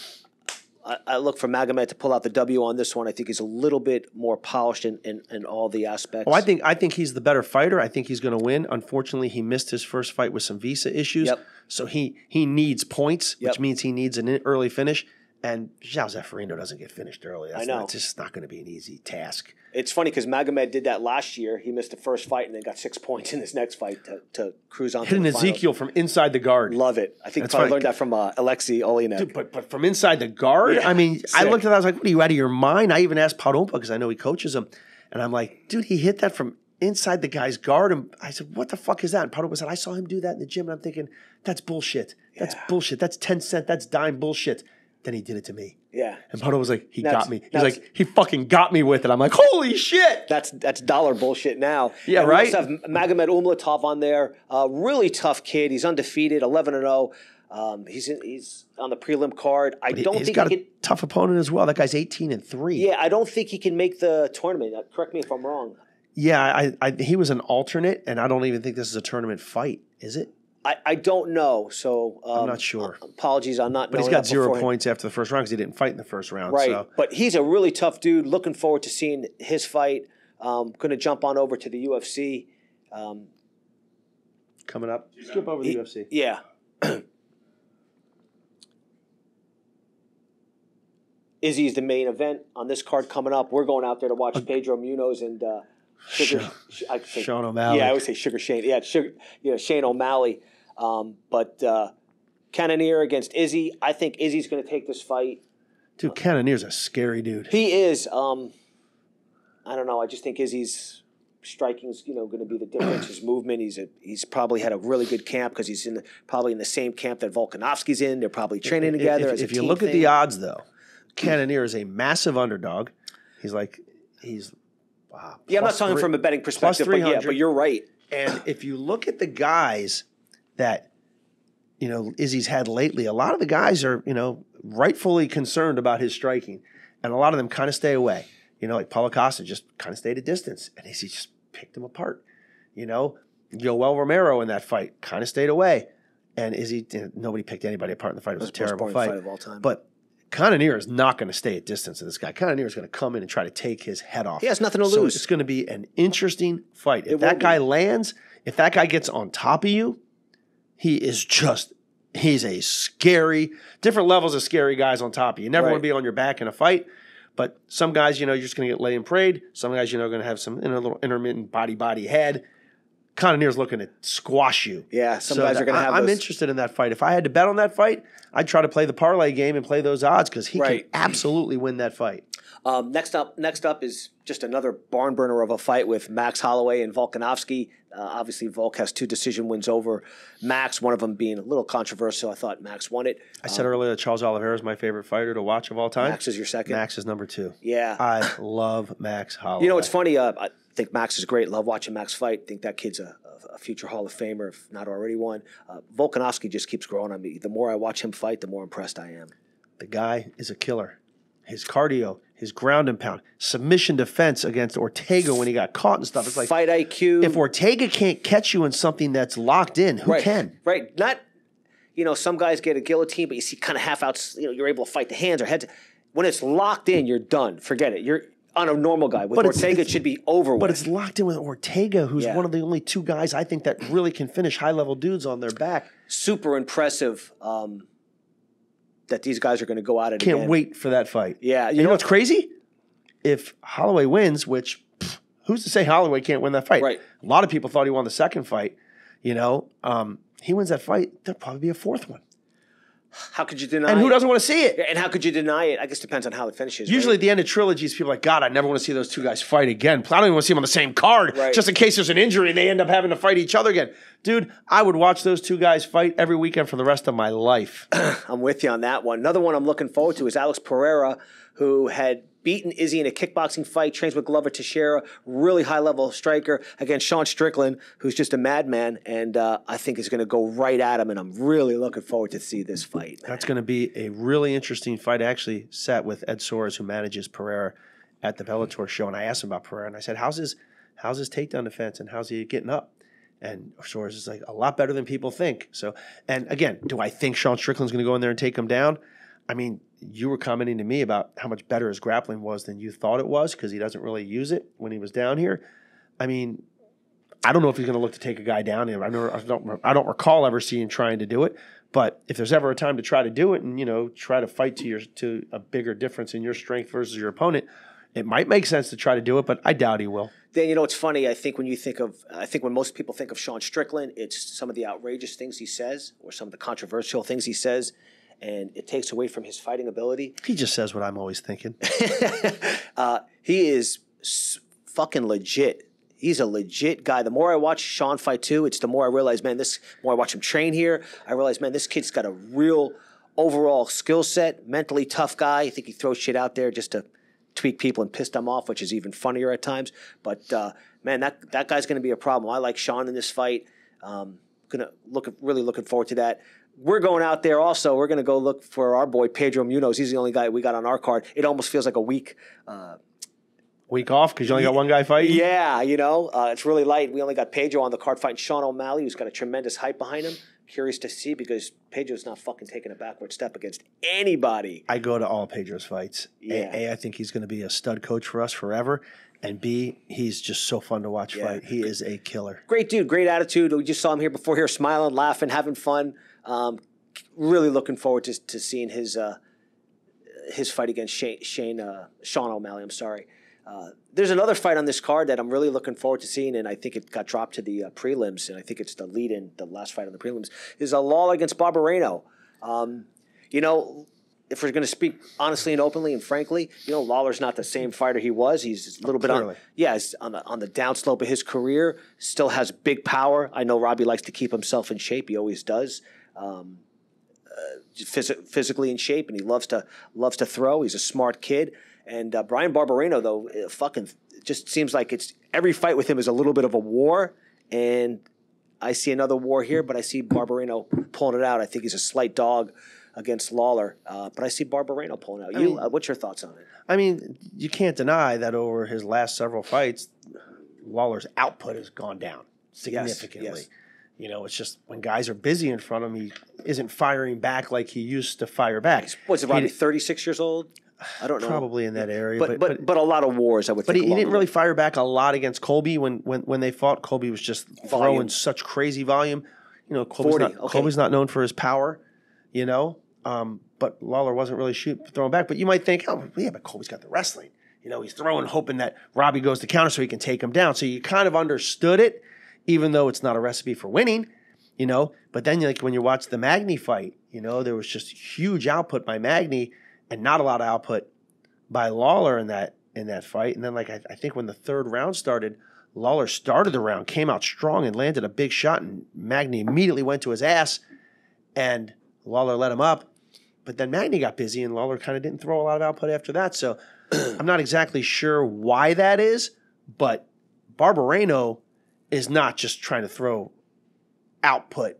I, I look for Magomed to pull out the W on this one. I think he's a little bit more polished in, in, in all the aspects. Oh, I think I think he's the better fighter. I think he's going to win. Unfortunately, he missed his first fight with some visa issues. Yep. So he he needs points, Yep. which means he needs an early finish. And João Zeferino doesn't get finished early. That's I know. Not, it's just not going to be an easy task. It's funny because Magomed did that last year. He missed the first fight and then got six points in his next fight to, to cruise on. Hit an. Ezekiel from inside the guard. Love it. I think That's probably learned that from uh, Aleksei Oleinik. But but from inside the guard, Yeah, I mean, I looked at that. I was like, "What are you out of your mind?" I even asked Padumpa because I know he coaches him, and I'm like, "Dude, he hit that from inside the guy's guard." And I said, "What the fuck is that?" And Padumpa said, "I saw him do that in the gym." And I'm thinking, "That's bullshit. That's bullshit. That's ten cent. That's dime bullshit." Then he did it to me, yeah. and Padumpa was like, "He Now got me." He's like, "He fucking got me with it." I'm like, "Holy shit!" That's that's dollar bullshit now. Yeah, And we right? also have Magomed Umalatov on there. Uh, really tough kid. He's undefeated, eleven and zero. Um, he's in, he's on the prelim card. I He- don't He's think got he a can. tough opponent as well. That guy's 18 and three. Yeah, I don't think he can make the tournament. Uh, correct me if I'm wrong. yeah. I, I he was an alternate, and I don't even think this is a tournament fight. Is it? I, I don't know. So um, not sure. Apologies on not. But he's got zero beforehand. points after the first round because he didn't fight in the first round. Right, So but he's a really tough dude. Looking forward to seeing his fight. Um, going to jump on over to the UFC. Um, coming up, skip over the UFC. Yeah. Izzy's the main event on this card coming up. We're going out there to watch Pedro Munhoz and uh, Sugar. Sean- Sh- I say, Sean O'Malley. Yeah, I always say Sugar Shane. Yeah, Sugar. You know, Shane O'Malley. Um, but uh, Cannonier against Izzy. I think Izzy's going to take this fight. Dude, Cannonier's a scary dude. He is. Um, I don't know. I just think Izzy's striking is you know going to be the difference. His movement. He's a, he's probably had a really good camp because he's in the, probably in the same camp that Volkanovski's in. They're probably training together. If, as a if you team look at thing. the odds, though, Cannonier is a massive underdog. He's like he's. Uh, yeah, I'm not talking three- from a betting perspective, but yeah, but you're right. And if you look at the guys that you know Izzy's had lately, a lot of the guys are you know rightfully concerned about his striking, and a lot of them kind of stay away. You know, like Paulo Costa just kind of stayed at a distance, and Izzy just picked him apart. You know, Yoel Romero in that fight kind of stayed away, and Izzy nobody picked anybody apart in the fight. It was a That's the most terrible fight. fight of all time. But Cannonier is not going to stay at distance of this guy. Cannonier is going to come in and try to take his head off. He has nothing to So lose. it's going to be an interesting fight. If It that be. guy lands, if that guy gets on top of you, he is just he's a scary, different levels of scary guys on top of you. You never Right. want to be on your back in a fight. But some guys, you know, you're just going to get laid and prayed. Some guys, you know, are going to have some you know, little intermittent body body head. Cannonier's looking to squash you. Yeah, some So guys are going to have. I'm those- interested in that fight. If I had to bet on that fight, I'd try to play the parlay game and play those odds because he Right. can absolutely win that fight. Um, next up, next up is just another barn burner of a fight with Max Holloway and Volkanovski. Uh, obviously, Volk has two decision wins over Max. One of them being a little controversial. I thought Max won it. I said earlier that Charles Oliveira is my favorite fighter to watch of all time. Max is your second. Max is number two. Yeah. I love Max Holloway. You know, it's funny. Uh, I think Max is great. Love watching Max fight. think that kid's a, a, a future Hall of Famer, if not already one. Uh, Volkanovski just keeps growing on me. The more I watch him fight, the more impressed I am. The guy is a killer. His cardio, his ground and pound, submission defense against Ortega when he got caught and stuff. It's like fight IQ. if Ortega can't catch you in something that's locked in, who right, can? Right. Not. you know, some guys get a guillotine, but you see kind of half outs. You know, you're able to fight the hands or heads. When it's locked in, you're done. Forget it. You're on a normal guy. With But Ortega, it's- it should be over with. But it's locked in with Ortega, who's Yeah. one of the only two guys I think that really can finish high level dudes on their back. super impressive um, that these guys are going to go out at it Can't again. wait for that fight. Yeah, You know what's crazy? If Holloway wins, which pff, who's to say Holloway can't win that fight? Right. A lot of people thought he won the second fight. You know, um, he wins that fight, there'll probably be a fourth one. How could you deny? It? And who doesn't want to see it? And how could you deny it? I guess it depends on how it finishes. Usually right? at the end of trilogies, people are like, God, I never want to see those two guys fight again. I don't even want to see them on the same card, Right. just in case there's an injury and they end up having to fight each other again. Dude, I would watch those two guys fight every weekend for the rest of my life. I'm with you on that one. Another one I'm looking forward to is Alex Pereira, who had beaten Izzy in a kickboxing fight, trains with Glover Teixeira, really high level striker against Sean Strickland, who's just a madman, and uh, I think is going to go right at him. And I'm really looking forward to see this fight. That's going to be a really interesting fight. I actually sat with Ed Soares, who manages Pereira at the Bellator show, and I asked him about Pereira, and I said, "How's his how's his takedown defense, and how's he getting up?" And Soares is like, "A lot better than people think." So, and again, do I think Sean Strickland's going to go in there and take him down? I mean, you were commenting to me about how much better his grappling was than you thought it was because he doesn't really use it when he was down here. I mean, I don't know if he's going to look to take a guy down. I, never, I don't. I don't recall ever seeing trying to do it. But if there's ever a time to try to do it and you know try to fight to your to a bigger difference in your strength versus your opponent, it might make sense to try to do it. But I doubt he will. Dan, you know, it's funny. I think when you think of, I think when most people think of Sean Strickland, it's some of the outrageous things he says or some of the controversial things he says, and it takes away from his fighting ability. He just says what I'm always thinking. uh, he is fucking legit. He's a legit guy. The more I watch Sean fight too, it's the more I realize, man, this more I watch him train here, I realize, man, this kid's got a real overall skill set, mentally tough guy. I think he throws shit out there just to tweak people and piss them off, which is even funnier at times. But uh, man, that that guy's going to be a problem. I like Sean in this fight. Um, gonna look really looking forward to that. We're going out there also. We're going to go look for our boy Pedro Munhoz. He's the only guy we got on our card. It almost feels like a week uh, Week off because you only got one guy fighting. yeah, you know, uh, it's really light. We only got Pedro on the card fighting Sean O'Malley, who's got a tremendous hype behind him. Curious to see because Pedro's not fucking taking a backward step against anybody. I go to all Pedro's fights. Yeah. A, a, I think he's going to be a stud coach for us forever. And B, he's just so fun to watch Yeah. fight. He is a killer. Great dude, great attitude. We just saw him here before here, smiling, laughing, having fun. Um, really looking forward to, to seeing his uh, his fight against Shane, Shane uh, Sean O'Malley. I'm sorry. Uh, there's another fight on this card that I'm really looking forward to seeing, and I think it got dropped to the uh, prelims, and I think it's the lead-in, the last fight on the prelims, is a Lawler against Barberena. Um, you know, if we're going to speak honestly and openly and frankly, you know, Lawler's not the same fighter he was. He's a little bit on, yeah, he's on the on the downslope of his career. Still has big power. I know Robbie likes to keep himself in shape. He always does. Um, uh, phys- physically in shape, and he loves to loves to throw. He's a smart kid. And uh, Bryan Barberena, though, uh, fucking just seems like it's every fight with him is a little bit of a war. And I see another war here, but I see Barberena pulling it out. I think he's a slight dog against Lawler, uh, but I see Barberena pulling out. You, mean- uh, what's your thoughts on it? I mean, you can't deny that over his last several fights, Lawler's output has gone down significantly. yes. You know, it's just when guys are busy in front of him, he isn't firing back like he used to fire back. Was it Robbie thirty six years old? I don't know. Probably in that area, but, but but a lot of wars. I would. But think he, he didn't really fire back a lot against Colby when when, when they fought. Colby was just throwing such crazy volume. You know, Colby's 40, not, okay. Colby's not known for his power. You know, um, but Lawler wasn't really shooting throwing back. But you might think, oh yeah, but Colby's got the wrestling. You know, he's throwing, hoping that Robbie goes to counter so he can take him down. So you kind of understood it, even though it's not a recipe for winning. You know, but then like when you watch the Magny fight, you know, there was just huge output by Magny and not a lot of output by Lawler in that in that fight. And then like I, I think when the third round started, Lawler started the round, came out strong and landed a big shot, and Magny immediately went to his ass, and Lawler let him up. But then Magny got busy, and Lawler kind of didn't throw a lot of output after that. So I'm not exactly sure why that is, but Barberena is not just trying to throw output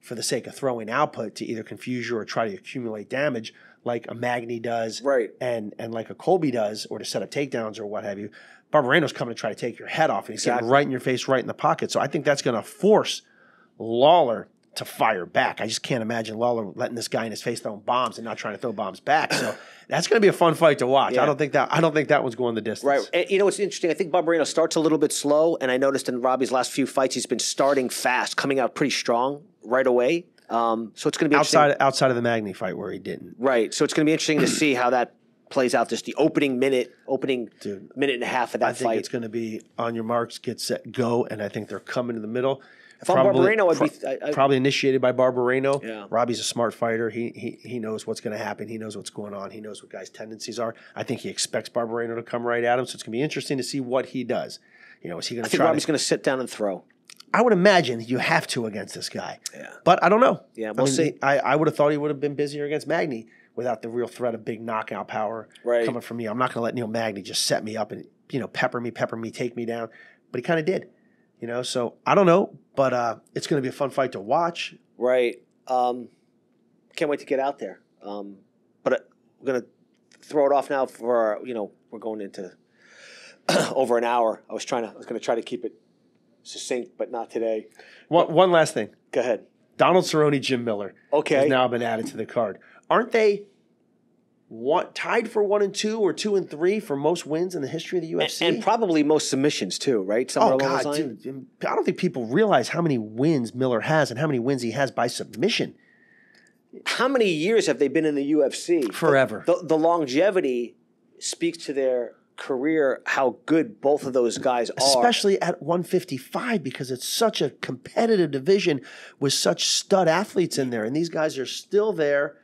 for the sake of throwing output to either confuse you or try to accumulate damage like a Magny does Right. and and like a Colby does, or to set up takedowns or what have you. Barberena's coming to try to take your head off, and he's Exactly. getting right in your face, right in the pocket. So I think that's going to force Lawler to fire back. I just can't imagine Lawler letting this guy in his face throwing bombs and not trying to throw bombs back. So that's going to be a fun fight to watch. Yeah. I don't think that I don't think that one's going the distance. Right. And, you know, it's interesting. I think Barberena starts a little bit slow, and I noticed in Robbie's last few fights, he's been starting fast, coming out pretty strong right away. Um, so it's going to be interesting. Outside outside of the Magny fight where he didn't. Right. So it's going to be interesting to see how that plays out. Just the opening minute, opening Dude, minute and a half of that I think fight. it's going to be on your marks, get set, go, and I think they're coming to the middle. If I'm Barberena, I'd be- I- I- probably initiated by Barberena. Yeah. Robbie's a smart fighter. He he he knows what's going to happen. He knows what's going on. He knows what guys' tendencies are. I think he expects Barberena to come right at him. So it's going to be interesting to see what he does. You know, is he going to? I to think try? Robbie's going to sit down and throw. I would imagine you have to against this guy. Yeah. But I don't know. Yeah, I we'll mean, see. I, I would have thought he would have been busier against Magny without the real threat of big knockout power Right. coming from me. I'm not going to let Neil Magny just set me up and you know pepper me, pepper me, take me down. But he kind of did. You know, so I don't know, but uh, it's going to be a fun fight to watch. Right. Um, can't wait to get out there. Um, but uh, we're going to throw it off now for, you know, we're going into over an hour. I was trying to, I was going to try to keep it succinct, but not today. One, one last thing: Go ahead. Donald Cerrone, Jim Miller Okay. has now been added to the card. Aren't they tied for one and two or two and three for most wins in the history of the UFC? and probably most submissions too, right? Somewhere Oh God, dude! I don't think people realize how many wins Miller has and how many wins he has by submission. How many years have they been in the UFC? Forever. The, the longevity speaks to their career, how good both of those guys are. especially at 155 because it's such a competitive division with such stud athletes in there and these guys are still there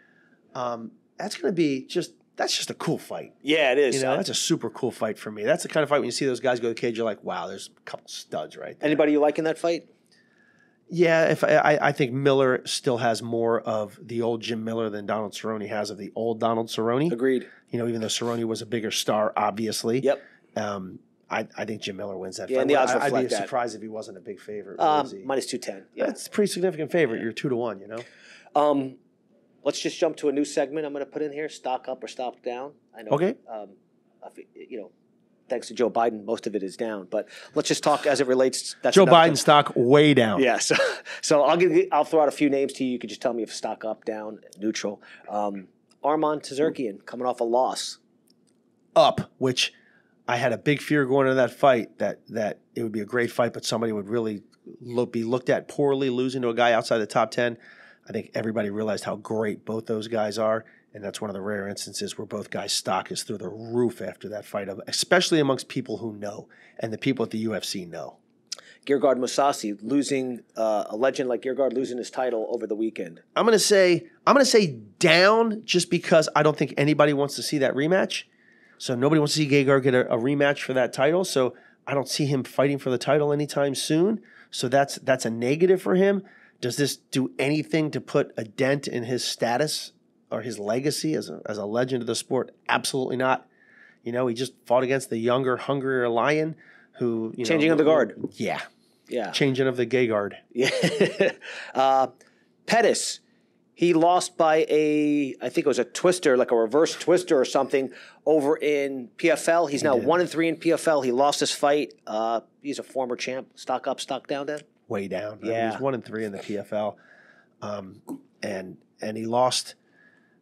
um, that's going to be just that's just a cool fight yeah, it is. you know that's a super cool fight for me that's the kind of fight when you see those guys go to the cage you're like wow there's a couple studs right there. Anybody you like in that fight? yeah if I, I- think miller still has more of the old jim miller than donald cerrone has of the old donald cerrone Agreed. you know even though cerrone was a bigger star obviously Yep. um, I, I think Jim Miller wins that Yeah, fight. and the odds I, I'd be that. surprised if he wasn't a big favorite. Um, What is he? minus 210. Yeah. That's a pretty significant favorite. You're two to one, you know. Um, let's just jump to a new segment I'm going to put in here stock up or stock down. I know. Okay. Um, you know, thanks to Joe Biden, most of it is down. But let's just talk as it relates. That's Joe Biden to- stock way down. Yeah, so so I'll give I'll throw out a few names to you. You can just tell me if stock up, down, neutral. Um, Arman Tsarukyan coming off a loss. Up, which I had a big fear going into that fight that that it would be a great fight, but somebody would really look, be looked at poorly, losing to a guy outside the top ten. I think everybody realized how great both those guys are, and that's one of the rare instances where both guys' stock is through the roof after that fight, especially amongst people who know and the people at the UFC know. Gegard Mousasi losing uh, a legend like Gegard losing his title over the weekend. I'm gonna say I'm gonna say down just because I don't think anybody wants to see that rematch. So nobody wants to see Gegard get a, a rematch for that title. So I don't see him fighting for the title anytime soon. So that's that's a negative for him. Does this do anything to put a dent in his status or his legacy as a, as a legend of the sport? Absolutely not. You know, he just fought against the younger, hungrier lion who you Changing know, of the guard. Yeah, Yeah. changing of the gay guard. Yeah. uh, Pettis, he lost by a, I think it was a twister, like a reverse twister or something, over in PFL. He's now one and three in PFL. He lost his fight. Uh, he's a former champ. Stock up, stock down, Dan. Way down. I mean, Yeah. he's one and three in the PFL, um, and and he lost,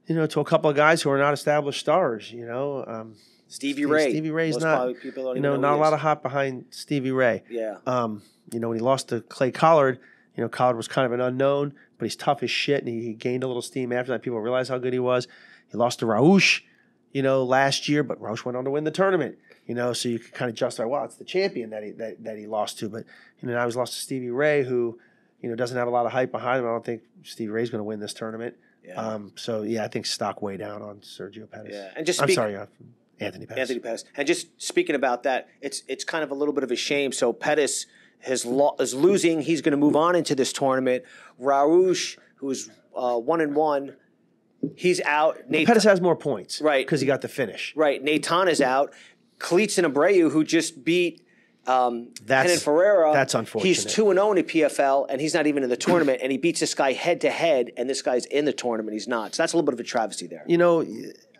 you know, to a couple of guys who are not established stars. You know, um, Stevie Steve- Ray. Stevie Ray's Most not- people don't you even know, not a lot of hot behind Stevie Ray. Yeah. Um, you know, when he lost to Clay Collard, you know, Collard was kind of an unknown, but he's tough as shit, and he, he gained a little steam after that. People realized how good he was. He lost to Raush, you know, last year, but Raush went on to win the tournament. You know, so you could kind of justify, well, it's the champion that he that, that he lost to, but you know, now he's lost to Stevie Ray, who you know doesn't have a lot of hype behind him. I don't think Stevie Ray's going to win this tournament. Yeah. Um, so yeah, I think stock way down on Sergio Pettis. yeah. And just I'm sorry, uh, Anthony Pettis. Anthony Pettis. And just speaking about that, it's it's kind of a little bit of a shame. So Pettis has lo- is losing. He's going to move on into this tournament. Raush, who's uh, one and one, he's out. Nate, Pettis has more points, Right. Because he got the finish. right. Natan is out. Klidson Abreu, who just beat um, That's- Renan Ferreira. that's unfortunate. He's two and zero in the PFL, and he's not even in the tournament. And he beats this guy head to head, and this guy's in the tournament. He's not. So that's a little bit of a travesty there. you know,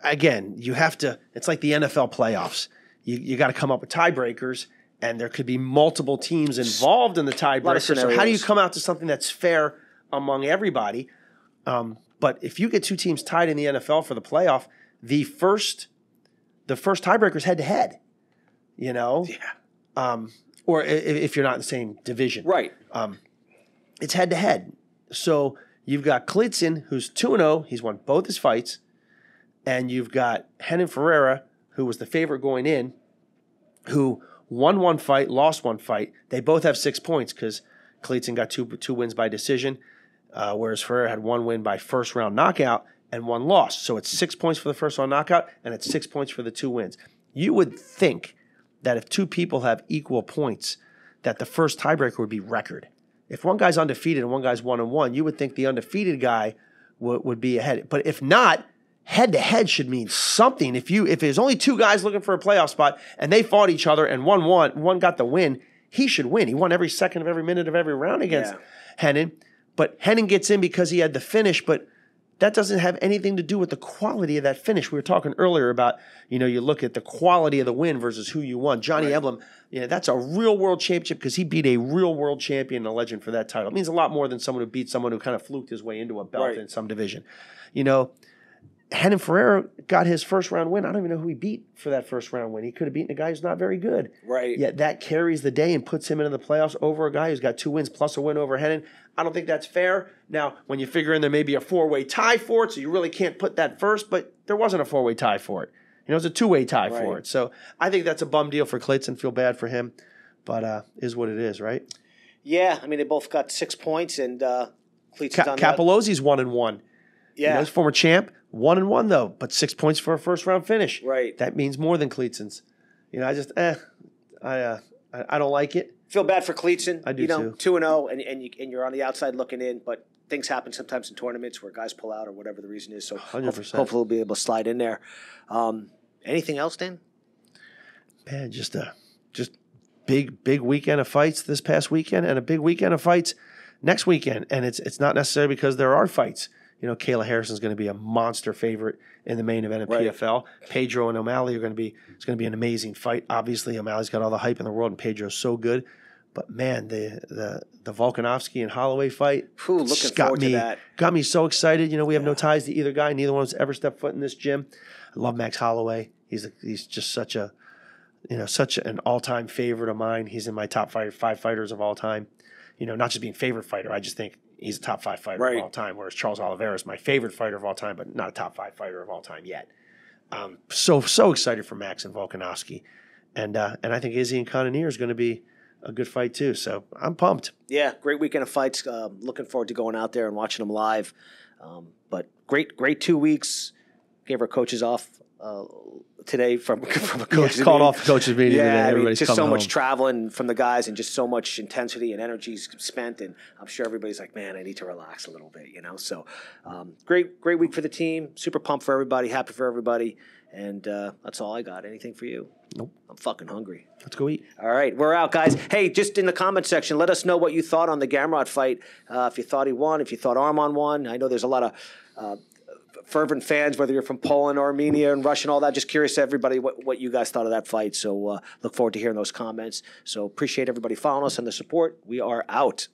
again, you have to. It's like the NFL playoffs. You you got to come up with tiebreakers, and there could be multiple teams involved in the tiebreaker. So how do you come out to something that's fair among everybody. Um, but if you get two teams tied in the NFL for the playoff, the first the first tiebreaker is head to head. You know, Yeah. um, or i- i- if you're not in the same division, Right. um, it's head to head. So you've got Klidson, who's 2 0. He's won both his fights. And you've got Renan Ferreira, who was the favorite going in, who won one fight, lost one fight. They both have six points because Klidson got two, two wins by decision, uh, whereas Ferreira had one win by first round knockout and one loss. So it's six points for the first round knockout and it's six points for the two wins. You would think that if two people have equal points, that the first tiebreaker would be record. If one guy's undefeated and one guy's one and one, you would think the undefeated guy would, would be ahead. But if not, head to head should mean something. If you if there's only two guys looking for a playoff spot and they fought each other and one won, one got the win, he should win. He won every second of every minute of every round against Renan. But Renan gets in because he had the finish, but that doesn't have anything to do with the quality of that finish. We were talking earlier about, you know, you look at the quality of the win versus who you won. Johnny Eblen, you know, that's a real world championship because he beat a real world champion, a legend for that title. It means a lot more than someone who beat someone who kind of fluked his way into a belt Right. in some division. You know, Renan Ferreira got his first round win. I don't even know who he beat for that first round win. He could have beaten a guy who's not very good. Right. Yet that carries the day and puts him into the playoffs over a guy who's got two wins plus a win over Renan. I don't think that's fair. Now, when you figure in there may be a four way tie for it, so you really can't put that first, but there wasn't a four way tie for it. You know, it was a two way tie for it. So I think that's a bum deal for Clayton. Feel bad for him, but uh, is what it is, right? Yeah. I mean, they both got six points, and uh, Cleats Ca- on the Cappelozza's one and one. You know, Yeah. former champ, one and one though, but six points for a first round finish. Right. That means more than Klidson's. You know, I just eh, I uh, I, I don't like it. Feel bad for Klidson. I do you know, too. Two and zero, and and you and you're on the outside looking in, but things happen sometimes in tournaments where guys pull out or whatever the reason is. So 100%. hopefully we'll be able to slide in there. Um, anything else, Dan? Man, just a just big big weekend of fights this past weekend, and a big weekend of fights next weekend. And it's it's not necessarily because there are fights. You know, Kayla Harrison's going to be a monster favorite in the main event of Right. PFL. Pedro and O'Malley are going to be it's going to be an amazing fight. Obviously, O'Malley's got all the hype in the world, and Pedro's so good. But man, the the the Volkanovski and Holloway fight Whew, looking just got forward me to that. got me so excited. You know, we have no ties to either guy. Neither one's ever stepped foot in this gym. I love Max Holloway. He's a, he's just such a you know such an all time favorite of mine. He's in my top five five fighters of all time. You know, not just being favorite fighter. I just think he's a top five fighter Right. of all time. Whereas Charles Oliveira is my favorite fighter of all time, but not a top five fighter of all time yet. Um, so so excited for Max and Volkanovski, and uh, and I think Izzy and Cannonier is going to be a good fight too. So I'm pumped. Yeah, great weekend of fights. Um, looking forward to going out there and watching them live. Um, but great, great two weeks. Gave our coaches off uh, today from from a coach's called off the coaches meeting Yeah, today. I mean, just so coming much traveling from the guys and just so much intensity and energy spent. And I'm sure everybody's like, man, I need to relax a little bit, you know? So um, great, great week for the team. Super pumped for everybody. Happy for everybody. And uh, that's all I got. Anything for you? Nope. I'm fucking hungry. Let's go eat. All right, we're out, guys. Hey, just in the comment section, let us know what you thought on the Gamrot fight. Uh, if you thought he won, if you thought Arman won. I know there's a lot of uh, fervent fans, whether you're from Poland, Armenia, and Russia, and all that. Just curious, everybody, what, what you guys thought of that fight. So uh, look forward to hearing those comments. So appreciate everybody following us and the support. We are out.